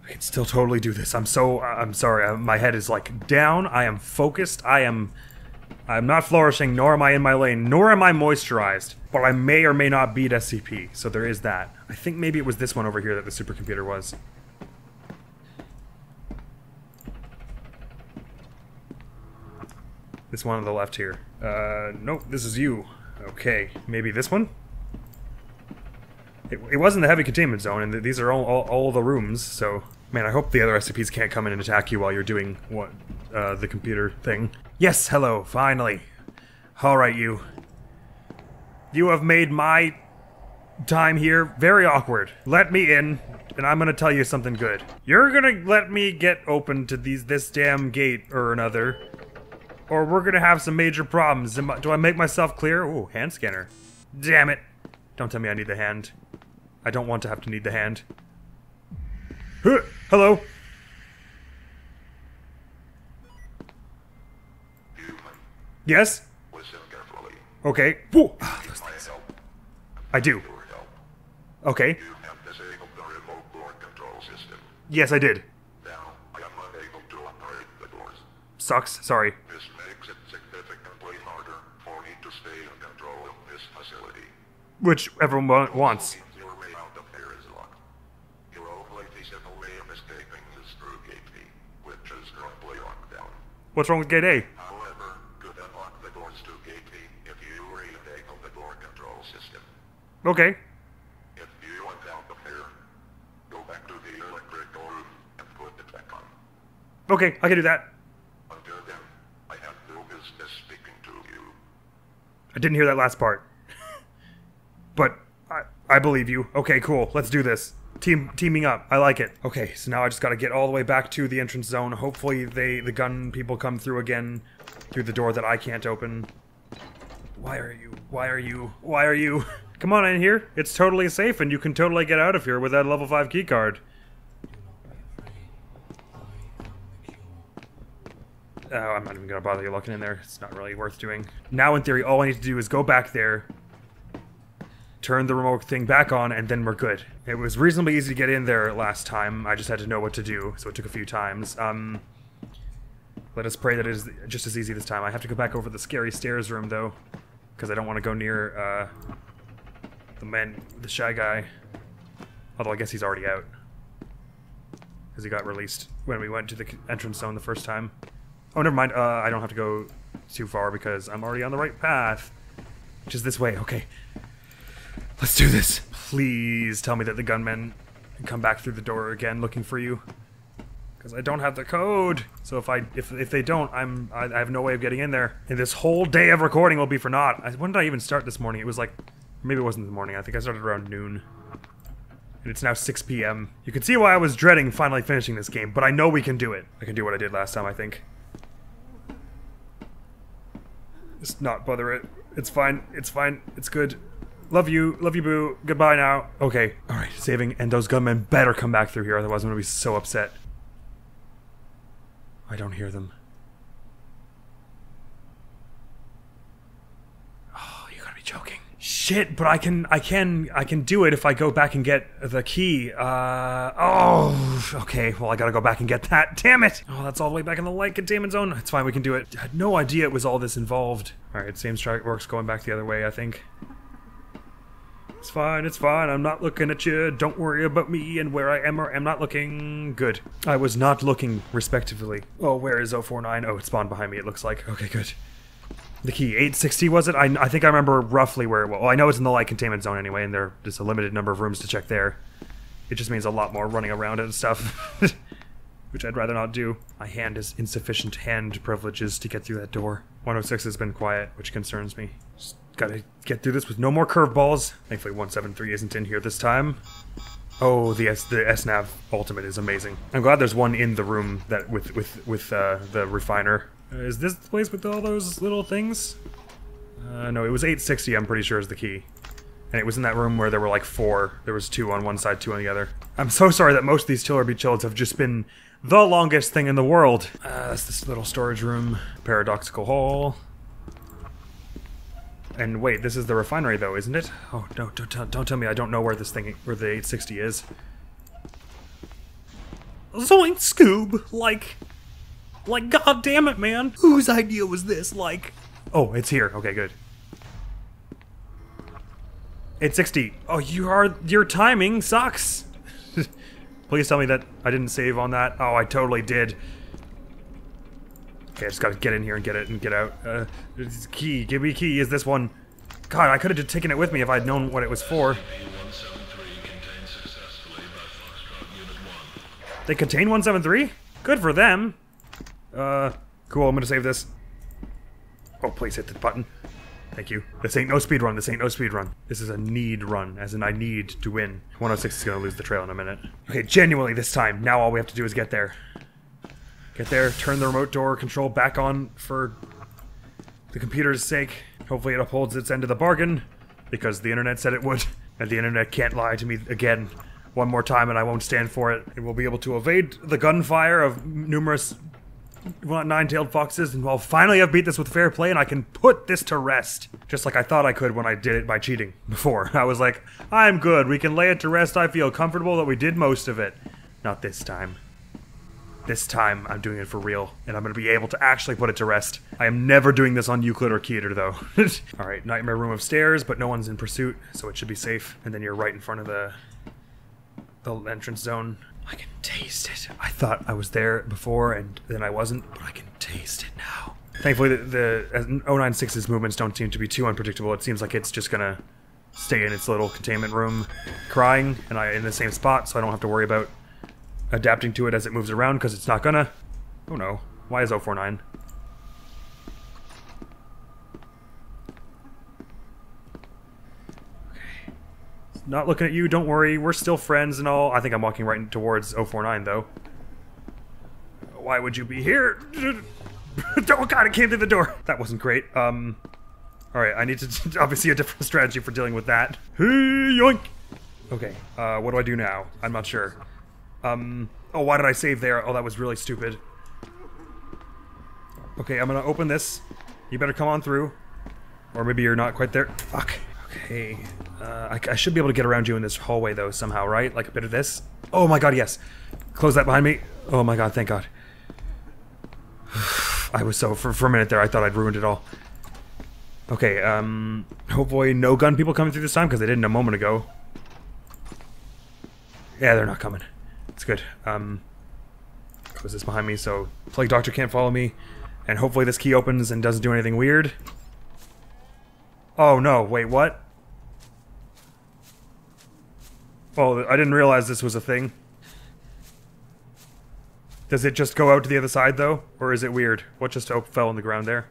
I can still totally do this. I'm so. I'm sorry. Uh, my head is like down. I am focused. I am. I'm not flourishing, nor am I in my lane, nor am I moisturized. But I may or may not beat SCP, so there is that. I think maybe it was this one over here that the supercomputer was. This one on the left here. Uh, nope, this is you. Okay, maybe this one? It, it wasn't the heavy containment zone, and th these are all, all, all the rooms, so... Man, I hope the other SCPs can't come in and attack you while you're doing what uh, the computer thing. Yes, hello, finally. Alright, you. You have made my time here very awkward. Let me in, and I'm gonna tell you something good. You're gonna let me get open to these this damn gate or another, or we're gonna have some major problems. Do I make myself clear? Ooh, hand scanner. Damn it! Don't tell me I need the hand. I don't want to have to need the hand. Hello. Yes. Okay. Whoa. I do. Okay. Yes, I did. Now, I am unable to operate the doors. Sucks. Sorry. This makes it significantly harder for me to stay in control of this facility. Which everyone wa- wants. What's wrong with Gate A? However, could unlock the doors to Gate B if you re-enable the door control system. Okay. Okay, I can do that. Until then, I have no business speaking to you. I didn't hear that last part. but I, I believe you. Okay, cool. Let's do this. Team teaming up. I like it. Okay, so now I just got to get all the way back to the entrance zone. Hopefully they the gun people come through again through the door that I can't open. Why are you? Why are you? Why are you? Come on in here. It's totally safe and you can totally get out of here with that level 5 key card. Oh, I'm not even gonna bother you looking in there. It's not really worth doing. Now, in theory, all I need to do is go back there, turn the remote thing back on, and then we're good. It was reasonably easy to get in there last time. I just had to know what to do, so it took a few times. Um, let us pray that it is just as easy this time. I have to go back over the scary stairs room, though, because I don't want to go near uh, the man, the shy guy. Although I guess he's already out. Because he got released when we went to the entrance zone the first time. Oh, never mind. Uh, I don't have to go too far because I'm already on the right path. Which is this way. Okay. Let's do this. Please tell me that the gunmen come back through the door again looking for you. Because I don't have the code. So if I if if they don't, I'm I, I have no way of getting in there. And this whole day of recording will be for naught. I, when did I even start this morning? It was like maybe it wasn't the morning. I think I started around noon. And it's now 6 p.m. You can see why I was dreading finally finishing this game, but I know we can do it. I can do what I did last time, I think. Just not bother it. It's fine. It's fine. It's good. Love you. Love you, boo. Goodbye now. Okay. All right. saving, and those gunmen better come back through here, otherwise I'm gonna be so upset. I don't hear them. Oh, you gotta be joking. Shit, but I can, I can, I can do it if I go back and get the key. Uh, oh, okay. Well, I gotta go back and get that. Damn it! Oh, that's all the way back in the light containment zone. It's fine, we can do it. I had no idea it was all this involved. All right, same strike works going back the other way. I think. It's fine, it's fine. I'm not looking at you. Don't worry about me and where I am or am not looking. Good. I was not looking, respectively. Oh, where is 049? Oh, it spawned behind me, it looks like. Okay, good. The key, 860 was it? I, I think I remember roughly where it was. Well, I know it's in the light containment zone anyway, and there's a limited number of rooms to check there. It just means a lot more running around and stuff. Which I'd rather not do. My hand has insufficient hand privileges to get through that door. 106 has been quiet, which concerns me. Just gotta get through this with no more curveballs. Thankfully 173 isn't in here this time. Oh, the S the SNAV ultimate is amazing. I'm glad there's one in the room that with with with uh, the refiner. Uh, is this the place with all those little things? Uh, no, it was 860. I'm pretty sure is the key, and it was in that room where there were like four. There was two on one side, two on the other. I'm so sorry that most of these Chill or Be Chilleds have just been the longest thing in the world. Uh, that's this little storage room, paradoxical hall. And wait, this is the refinery though, isn't it? Oh, no, don't, tell- don't tell me I don't know where this thing, where the 860 is. Zoink Scoob! Like, like, god damn it, man! Whose idea was this? Like, oh, it's here. Okay, good. 860. Oh, you are, your timing sucks! Please tell me that I didn't save on that. Oh, I totally did. Okay, I just gotta get in here and get it and get out. Uh, it's key, give me key. Is this one? God, I could have just taken it with me if I'd known what it was for. They contain 173? Good for them. Uh, cool, I'm gonna save this. Oh, please hit the button. Thank you. This ain't no speed run. This ain't no speed run. This is a need run, as in I need to win. 106 is gonna lose the trail in a minute. Okay, genuinely this time. Now all we have to do is get there. Get there, turn the remote door control back on for the computer's sake. Hopefully it upholds its end of the bargain, because the internet said it would, and the internet can't lie to me again one more time and I won't stand for it. And we'll be able to evade the gunfire of numerous well, nine-tailed foxes, and well, finally I've beat this with fair play, and I can put this to rest. Just like I thought I could when I did it by cheating before. I was like, I'm good, we can lay it to rest, I feel comfortable that we did most of it. Not this time. This time, I'm doing it for real, and I'm gonna be able to actually put it to rest. I am never doing this on Euclid or Keter, though. Alright, nightmare room of stairs, but no one's in pursuit, so it should be safe. And then you're right in front of the the entrance zone. I can taste it. I thought I was there before and then I wasn't, but I can taste it now. Thankfully, the, the uh, 096's movements don't seem to be too unpredictable. It seems like it's just gonna stay in its little containment room crying and I in the same spot, so I don't have to worry about adapting to it as it moves around because it's not gonna. Oh no. Why is 049? Not looking at you, don't worry, we're still friends and all. I think I'm walking right towards 049 though. Why would you be here? oh god, it came through the door. That wasn't great. Um, alright, I need to, obviously a different strategy for dealing with that. Hey, yoink! Okay, uh, what do I do now? I'm not sure. Um, oh, why did I save there? Oh, that was really stupid. Okay, I'm gonna open this. You better come on through. Or maybe you're not quite there. Fuck. Okay. Uh, I, I should be able to get around you in this hallway, though, somehow, right? Like a bit of this? Oh my god, yes. Close that behind me. Oh my god, thank god. I was so... For, for a minute there, I thought I'd ruined it all. Okay, um... Hopefully no gun people coming through this time, because they didn't a moment ago. Yeah, they're not coming. It's good. Um... Close this behind me so Plague Doctor can't follow me. And hopefully this key opens and doesn't do anything weird. Oh no, wait, what? Oh, I didn't realize this was a thing. Does it just go out to the other side though? Or is it weird? What just fell on the ground there?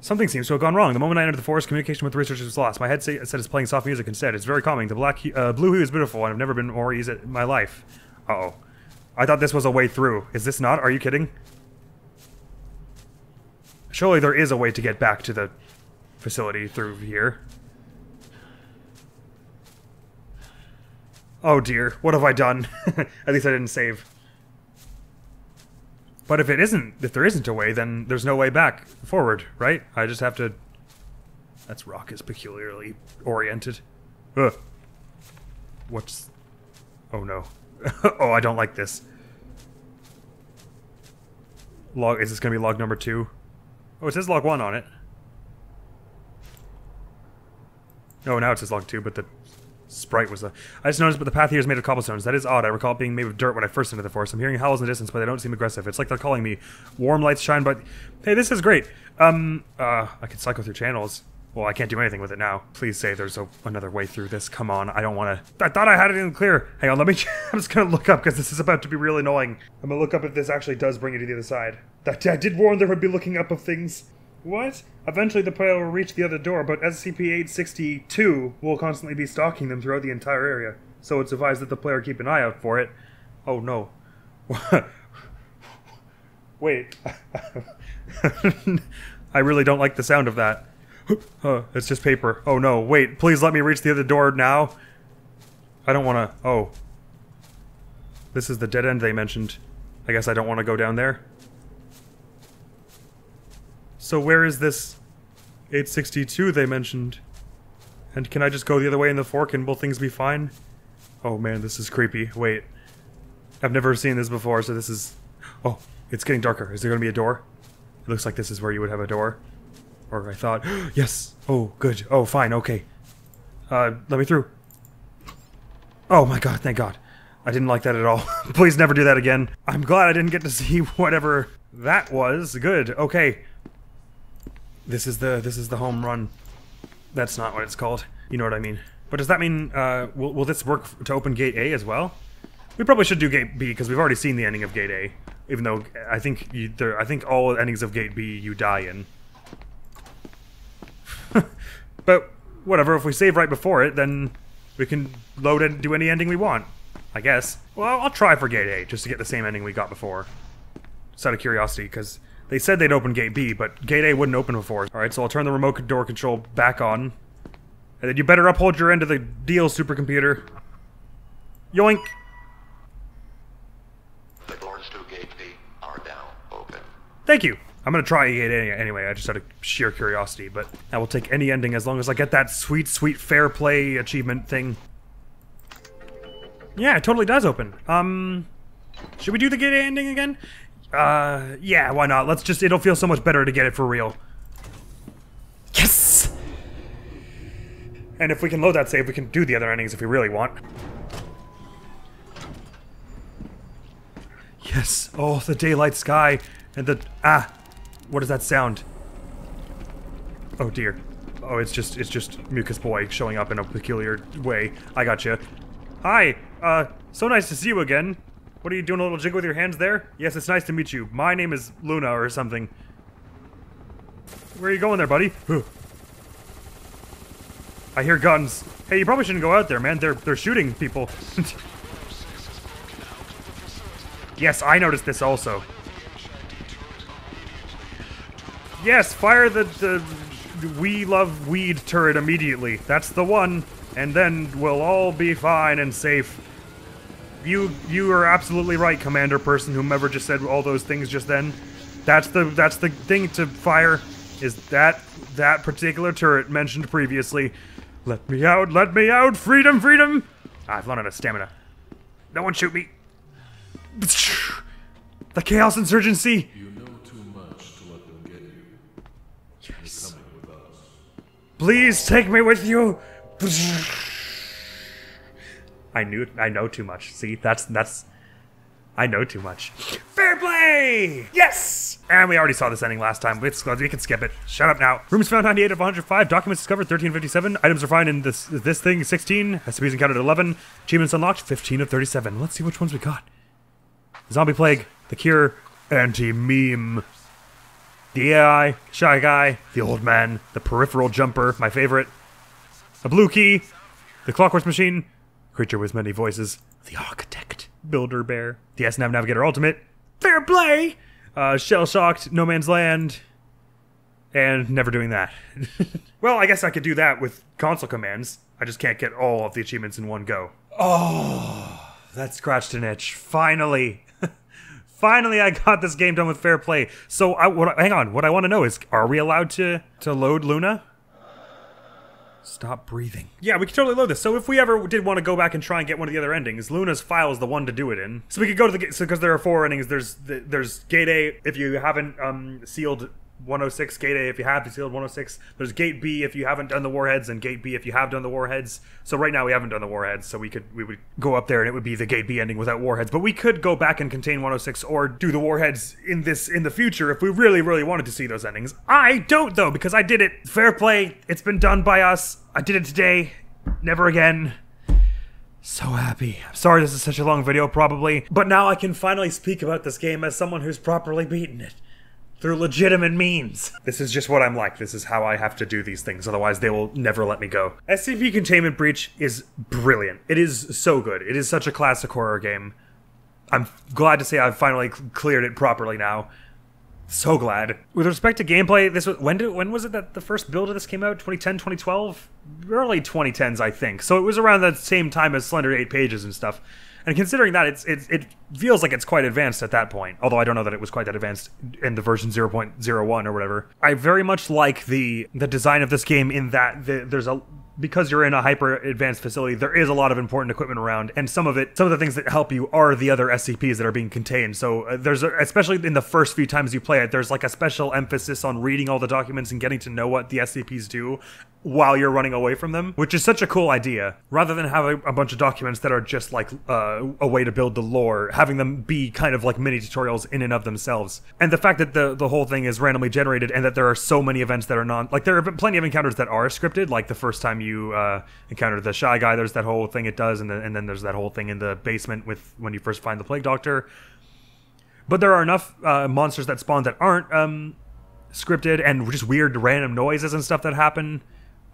Something seems to have gone wrong. The moment I entered the forest, communication with researchers was lost. My head say, said it's playing soft music instead. It's very calming. The black, uh, blue hue is beautiful, and I've never been more easy in my life. Uh oh I thought this was a way through. Is this not? Are you kidding? Surely there is a way to get back to the facility through here. Oh dear, what have I done? At least I didn't save. But if it isn't, if there isn't a way, then there's no way back forward, right? I just have to. That's rock is peculiarly oriented. Ugh. What's? Oh no. oh, I don't like this. Log. Is this gonna be log number two? Oh, it says log one on it. Oh, now it says log two, but the sprite was a. I just noticed, but the path here is made of cobblestones. That is odd. I recall it being made of dirt when I first entered the forest. I'm hearing howls in the distance, but they don't seem aggressive. It's like they're calling me. Warm lights shine, but hey, this is great. Um, uh, I can cycle through channels. Well, I can't do anything with it now. Please say there's a, another way through this. Come on, I don't want to. I thought I had it in clear. Hang on, let me. I'm just gonna look up because this is about to be really annoying. I'm gonna look up if this actually does bring you to the other side. That I did warn there would be looking up of things. What? Eventually, the player will reach the other door, but SCP-862 will constantly be stalking them throughout the entire area. So it's advised that the player keep an eye out for it. Oh no. Wait. I really don't like the sound of that. Uh, it's just paper. Oh no, wait, please let me reach the other door now. I don't want to. Oh. This is the dead end they mentioned. I guess I don't want to go down there. So where is this 862 they mentioned? And can I just go the other way in the fork and will things be fine? Oh man, this is creepy. Wait. I've never seen this before, so this is... Oh, it's getting darker. Is there going to be a door? It looks like this is where you would have a door. Or I thought... yes! Oh, good. Oh, fine, okay. Uh, let me through. Oh my god, thank god. I didn't like that at all. Please never do that again. I'm glad I didn't get to see whatever that was. Good, okay. This is the this is the home run. That's not what it's called. You know what I mean. But does that mean uh, will will this work to open gate A as well? We probably should do gate B because we've already seen the ending of gate A. Even though I think you, there, I think all endings of gate B you die in. but whatever. If we save right before it, then we can load and do any ending we want. I guess. Well, I'll try for gate A just to get the same ending we got before. Just out of curiosity, because they said they'd open gate B, but gate A wouldn't open before. Alright, so I'll turn the remote door control back on. And then you better uphold your end of the deal, supercomputer. Yoink! The doors to Gate B are now open. Thank you! I'm gonna try gate A anyway, I just out of sheer curiosity, but I will take any ending as long as I get that sweet, sweet fair play achievement thing. Yeah, it totally does open. Um, should we do the gate A ending again? Uh, yeah, why not? Let's just, it'll feel so much better to get it for real. Yes! And if we can load that save, we can do the other endings if we really want. Yes. Oh, the daylight sky and the ah. What does that sound? Oh dear. Oh, it's just it's just Mucus Boy showing up in a peculiar way. I got gotcha. Hi. Uh, so nice to see you again. What are you doing a little jig with your hands there? Yes, it's nice to meet you. My name is Luna or something. Where are you going there, buddy? I hear guns. Hey, you probably shouldn't go out there, man. They're they're shooting people. yes, I noticed this also. Yes, fire the the we love weed turret immediately. That's the one, and then we'll all be fine and safe. You you are absolutely right, Commander Person, whomever just said all those things just then. That's the that's the thing to fire is that that particular turret mentioned previously. Let me out, let me out, freedom, freedom! Ah, I've run out of stamina. No one shoot me. The Chaos Insurgency! You know too much to let them get you. Yes. Coming with us. Please take me with you. I knew I know too much. See, that's that's I know too much. Fair play! Yes! And we already saw this ending last time. It's, we can skip it. Shut up now. Rooms found 98 of 105. Documents discovered 1357. Items are found in this this thing 16. SCPs encountered 11. Achievements unlocked 15 of 37. Let's see which ones we got. Zombie Plague, The Cure, Anti-Meme. The AI, Shy Guy, The Old Man, The Peripheral Jumper, my favorite. A Blue Key, The Clockwork Machine, Creature with Many Voices, The Architect, Builder Bear, The S-Nav Navigator Ultimate, Fair Play, uh, Shell Shocked, No Man's Land, and never doing that. well, I guess I could do that with console commands. I just can't get all of the achievements in one go. Oh, that scratched an itch. Finally. Finally, I got this game done with fair play. So, I, what, hang on. What I want to know is, are we allowed to to load Luna? Stop breathing. Yeah, we can totally load this. So if we ever did want to go back and try and get one of the other endings, Luna's file is the one to do it in. So we could go to the so because there are four endings. There's the, there's Gate A if you haven't um, sealed 106 Gate A if you have sealed 106. There's Gate B if you haven't done the warheads, and Gate B if you have done the warheads. So right now we haven't done the warheads, so we could we would go up there and it would be the Gate B ending without warheads. But we could go back and contain 106 or do the warheads in this in the future if we really really wanted to see those endings. I don't though because I did it. Fair play. It's been done by us. I did it today. Never again. So happy. I'm sorry this is such a long video, probably, but now I can finally speak about this game as someone who's properly beaten it through legitimate means. This is just what I'm like. This is how I have to do these things. Otherwise, they will never let me go. SCP Containment Breach is brilliant. It is so good. It is such a classic horror game. I'm glad to say I've finally cleared it properly now. So glad. With respect to gameplay, this was when did when was it that the first build of this came out? 2010, 2012? Early 2010s, I think. So it was around the same time as Slender 8 Pages and stuff. And considering that, it's it, it feels like it's quite advanced at that point. Although I don't know that it was quite that advanced in the version 0.01 or whatever. I very much like the the design of this game in that the, there's a because you're in a hyper advanced facility, there is a lot of important equipment around, and some of it, some of the things that help you are the other SCPs that are being contained. So uh, there's, a, especially in the first few times you play it, there's like a special emphasis on reading all the documents and getting to know what the SCPs do while you're running away from them, which is such a cool idea. Rather than having a bunch of documents that are just like uh, a way to build the lore, having them be kind of like mini tutorials in and of themselves. And the fact that the the whole thing is randomly generated and that there are so many events that are not like there have been plenty of encounters that are scripted. Like the first time you uh, encounter the shy guy, there's that whole thing it does, and then and then there's that whole thing in the basement with when you first find the plague doctor. But there are enough uh, monsters that spawn that aren't um, scripted and just weird random noises and stuff that happen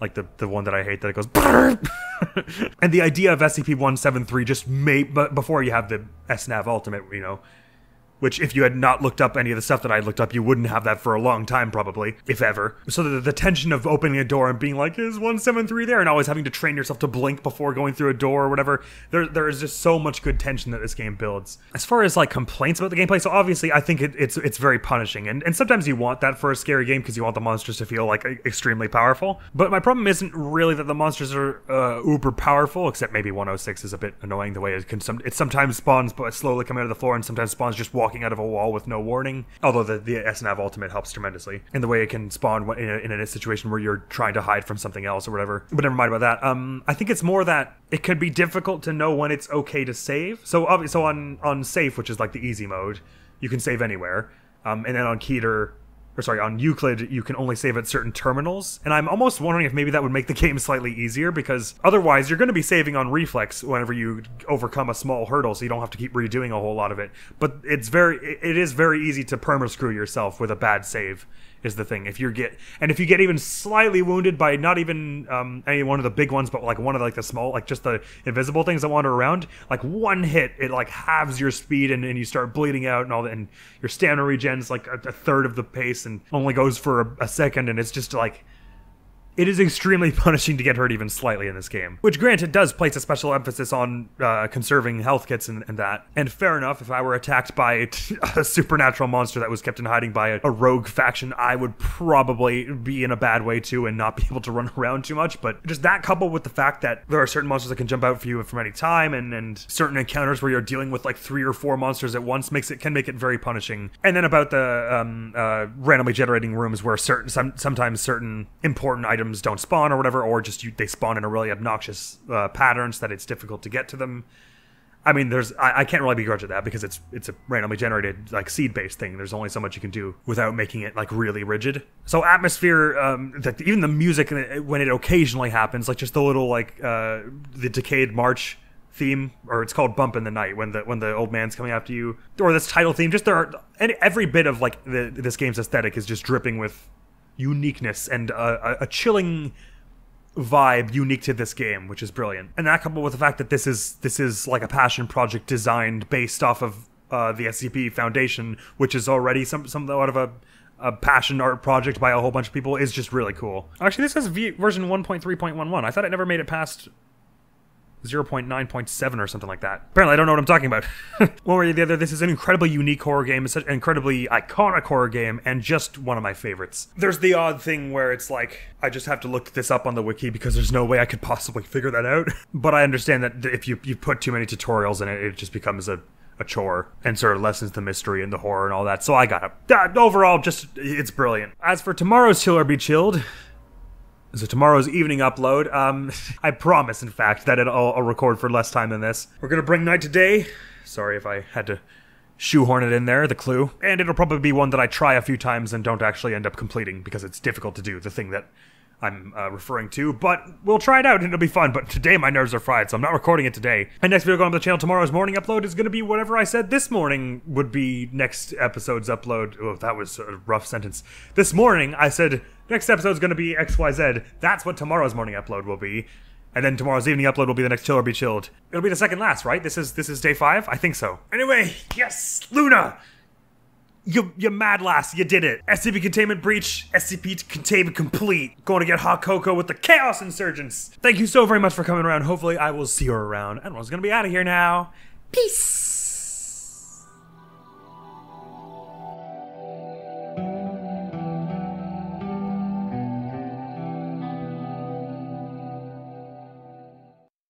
like the the one that I hate that it goes and the idea of SCP-173 just made but before you have the SNAV ultimate, you know, which if you had not looked up any of the stuff that I looked up, you wouldn't have that for a long time probably, if ever. So the, the tension of opening a door and being like, is 173 there? And always having to train yourself to blink before going through a door or whatever. There, there is just so much good tension that this game builds. As far as like complaints about the gameplay, so obviously I think it, it's it's very punishing. And, and sometimes you want that for a scary game because you want the monsters to feel like extremely powerful. But my problem isn't really that the monsters are uh, uber powerful, except maybe 106 is a bit annoying the way it can some, it sometimes spawns but slowly come out of the floor and sometimes spawns just walking out of a wall with no warning. Although the, the SNAV Ultimate helps tremendously in the way it can spawn in a, in a situation where you're trying to hide from something else or whatever. But never mind about that. Um, I think it's more that it could be difficult to know when it's okay to save. So so on on safe, which is like the easy mode, you can save anywhere. Um, and then on Keter, or sorry, on Euclid, you can only save at certain terminals. And I'm almost wondering if maybe that would make the game slightly easier because otherwise you're going to be saving on reflex whenever you overcome a small hurdle, so you don't have to keep redoing a whole lot of it. But it's very, it- is very easy to perma screw yourself with a bad save. Is the thing. If you get and if you get even slightly wounded by not even um, any one of the big ones, but like one of like the small, like just the invisible things that wander around, like one hit, it like halves your speed and, and you start bleeding out and all that, and your stamina regens like a, a third of the pace and only goes for a, a second, and it's just like it is extremely punishing to get hurt even slightly in this game. Which, granted, does place a special emphasis on uh, conserving health kits and, and that. And fair enough, if I were attacked by a supernatural monster that was kept in hiding by a, a rogue faction, I would probably be in a bad way too and not be able to run around too much. But just that coupled with the fact that there are certain monsters that can jump out for you from any time and, and certain encounters where you're dealing with like three or four monsters at once makes it can make it very punishing. And then about the um, uh, randomly generating rooms where certain some, sometimes certain important items don't spawn or whatever, or just you, they spawn in a really obnoxious uh, pattern so that it's difficult to get to them. I mean, there's I, I can't really begrudge at that because it's it's a randomly generated like seed based thing. There's only so much you can do without making it like really rigid. So atmosphere, um, that even the music uh, when it occasionally happens, like just the little like uh, the decayed march theme, or it's called "Bump in the Night" when the when the old man's coming after you, or this title theme. Just there are and every bit of like the, this game's aesthetic is just dripping with uniqueness and a, a, chilling vibe unique to this game, which is brilliant. And that coupled with the fact that this is this is like a passion project designed based off of uh, the SCP Foundation, which is already some somewhat of a a passion art project by a whole bunch of people is just really cool. Actually, this says v- version 1.3.11. I thought it never made it past 0.9.7 or something like that. Apparently, I don't know what I'm talking about. One way or the other, this is an incredibly unique horror game. It's such an incredibly iconic horror game, and just one of my favorites. There's the odd thing where it's like, I just have to look this up on the wiki because there's no way I could possibly figure that out. but I understand that if you, you put too many tutorials in it, it just becomes a a chore and sort of lessens the mystery and the horror and all that. So I got it. Uh, overall, just it's brilliant. As for tomorrow's Chill or Be Chilled, so tomorrow's evening upload, um, I promise, in fact, that it'll I'll record for less time than this. We're gonna bring night to day. Sorry if I had to shoehorn it in there, the clue. And it'll probably be one that I try a few times and don't actually end up completing because it's difficult to do, the thing that I'm uh, referring to. But we'll try it out and it'll be fun. But today my nerves are fried, so I'm not recording it today. And next video going on the channel tomorrow's morning upload is gonna be whatever I said this morning would be next episode's upload. Oh, that was a rough sentence. This morning I said next episode's gonna be XYZ. That's what tomorrow's morning upload will be. And then tomorrow's evening upload will be the next chill or be chilled. It'll be the second last, right? This is this is day five? I think so. Anyway, yes, Luna! You, you mad lass, you did it. SCP containment breach, SCP containment complete. Going to get hot cocoa with the Chaos Insurgents. Thank you so very much for coming around. Hopefully I will see you around. Was gonna be out of here now. Peace.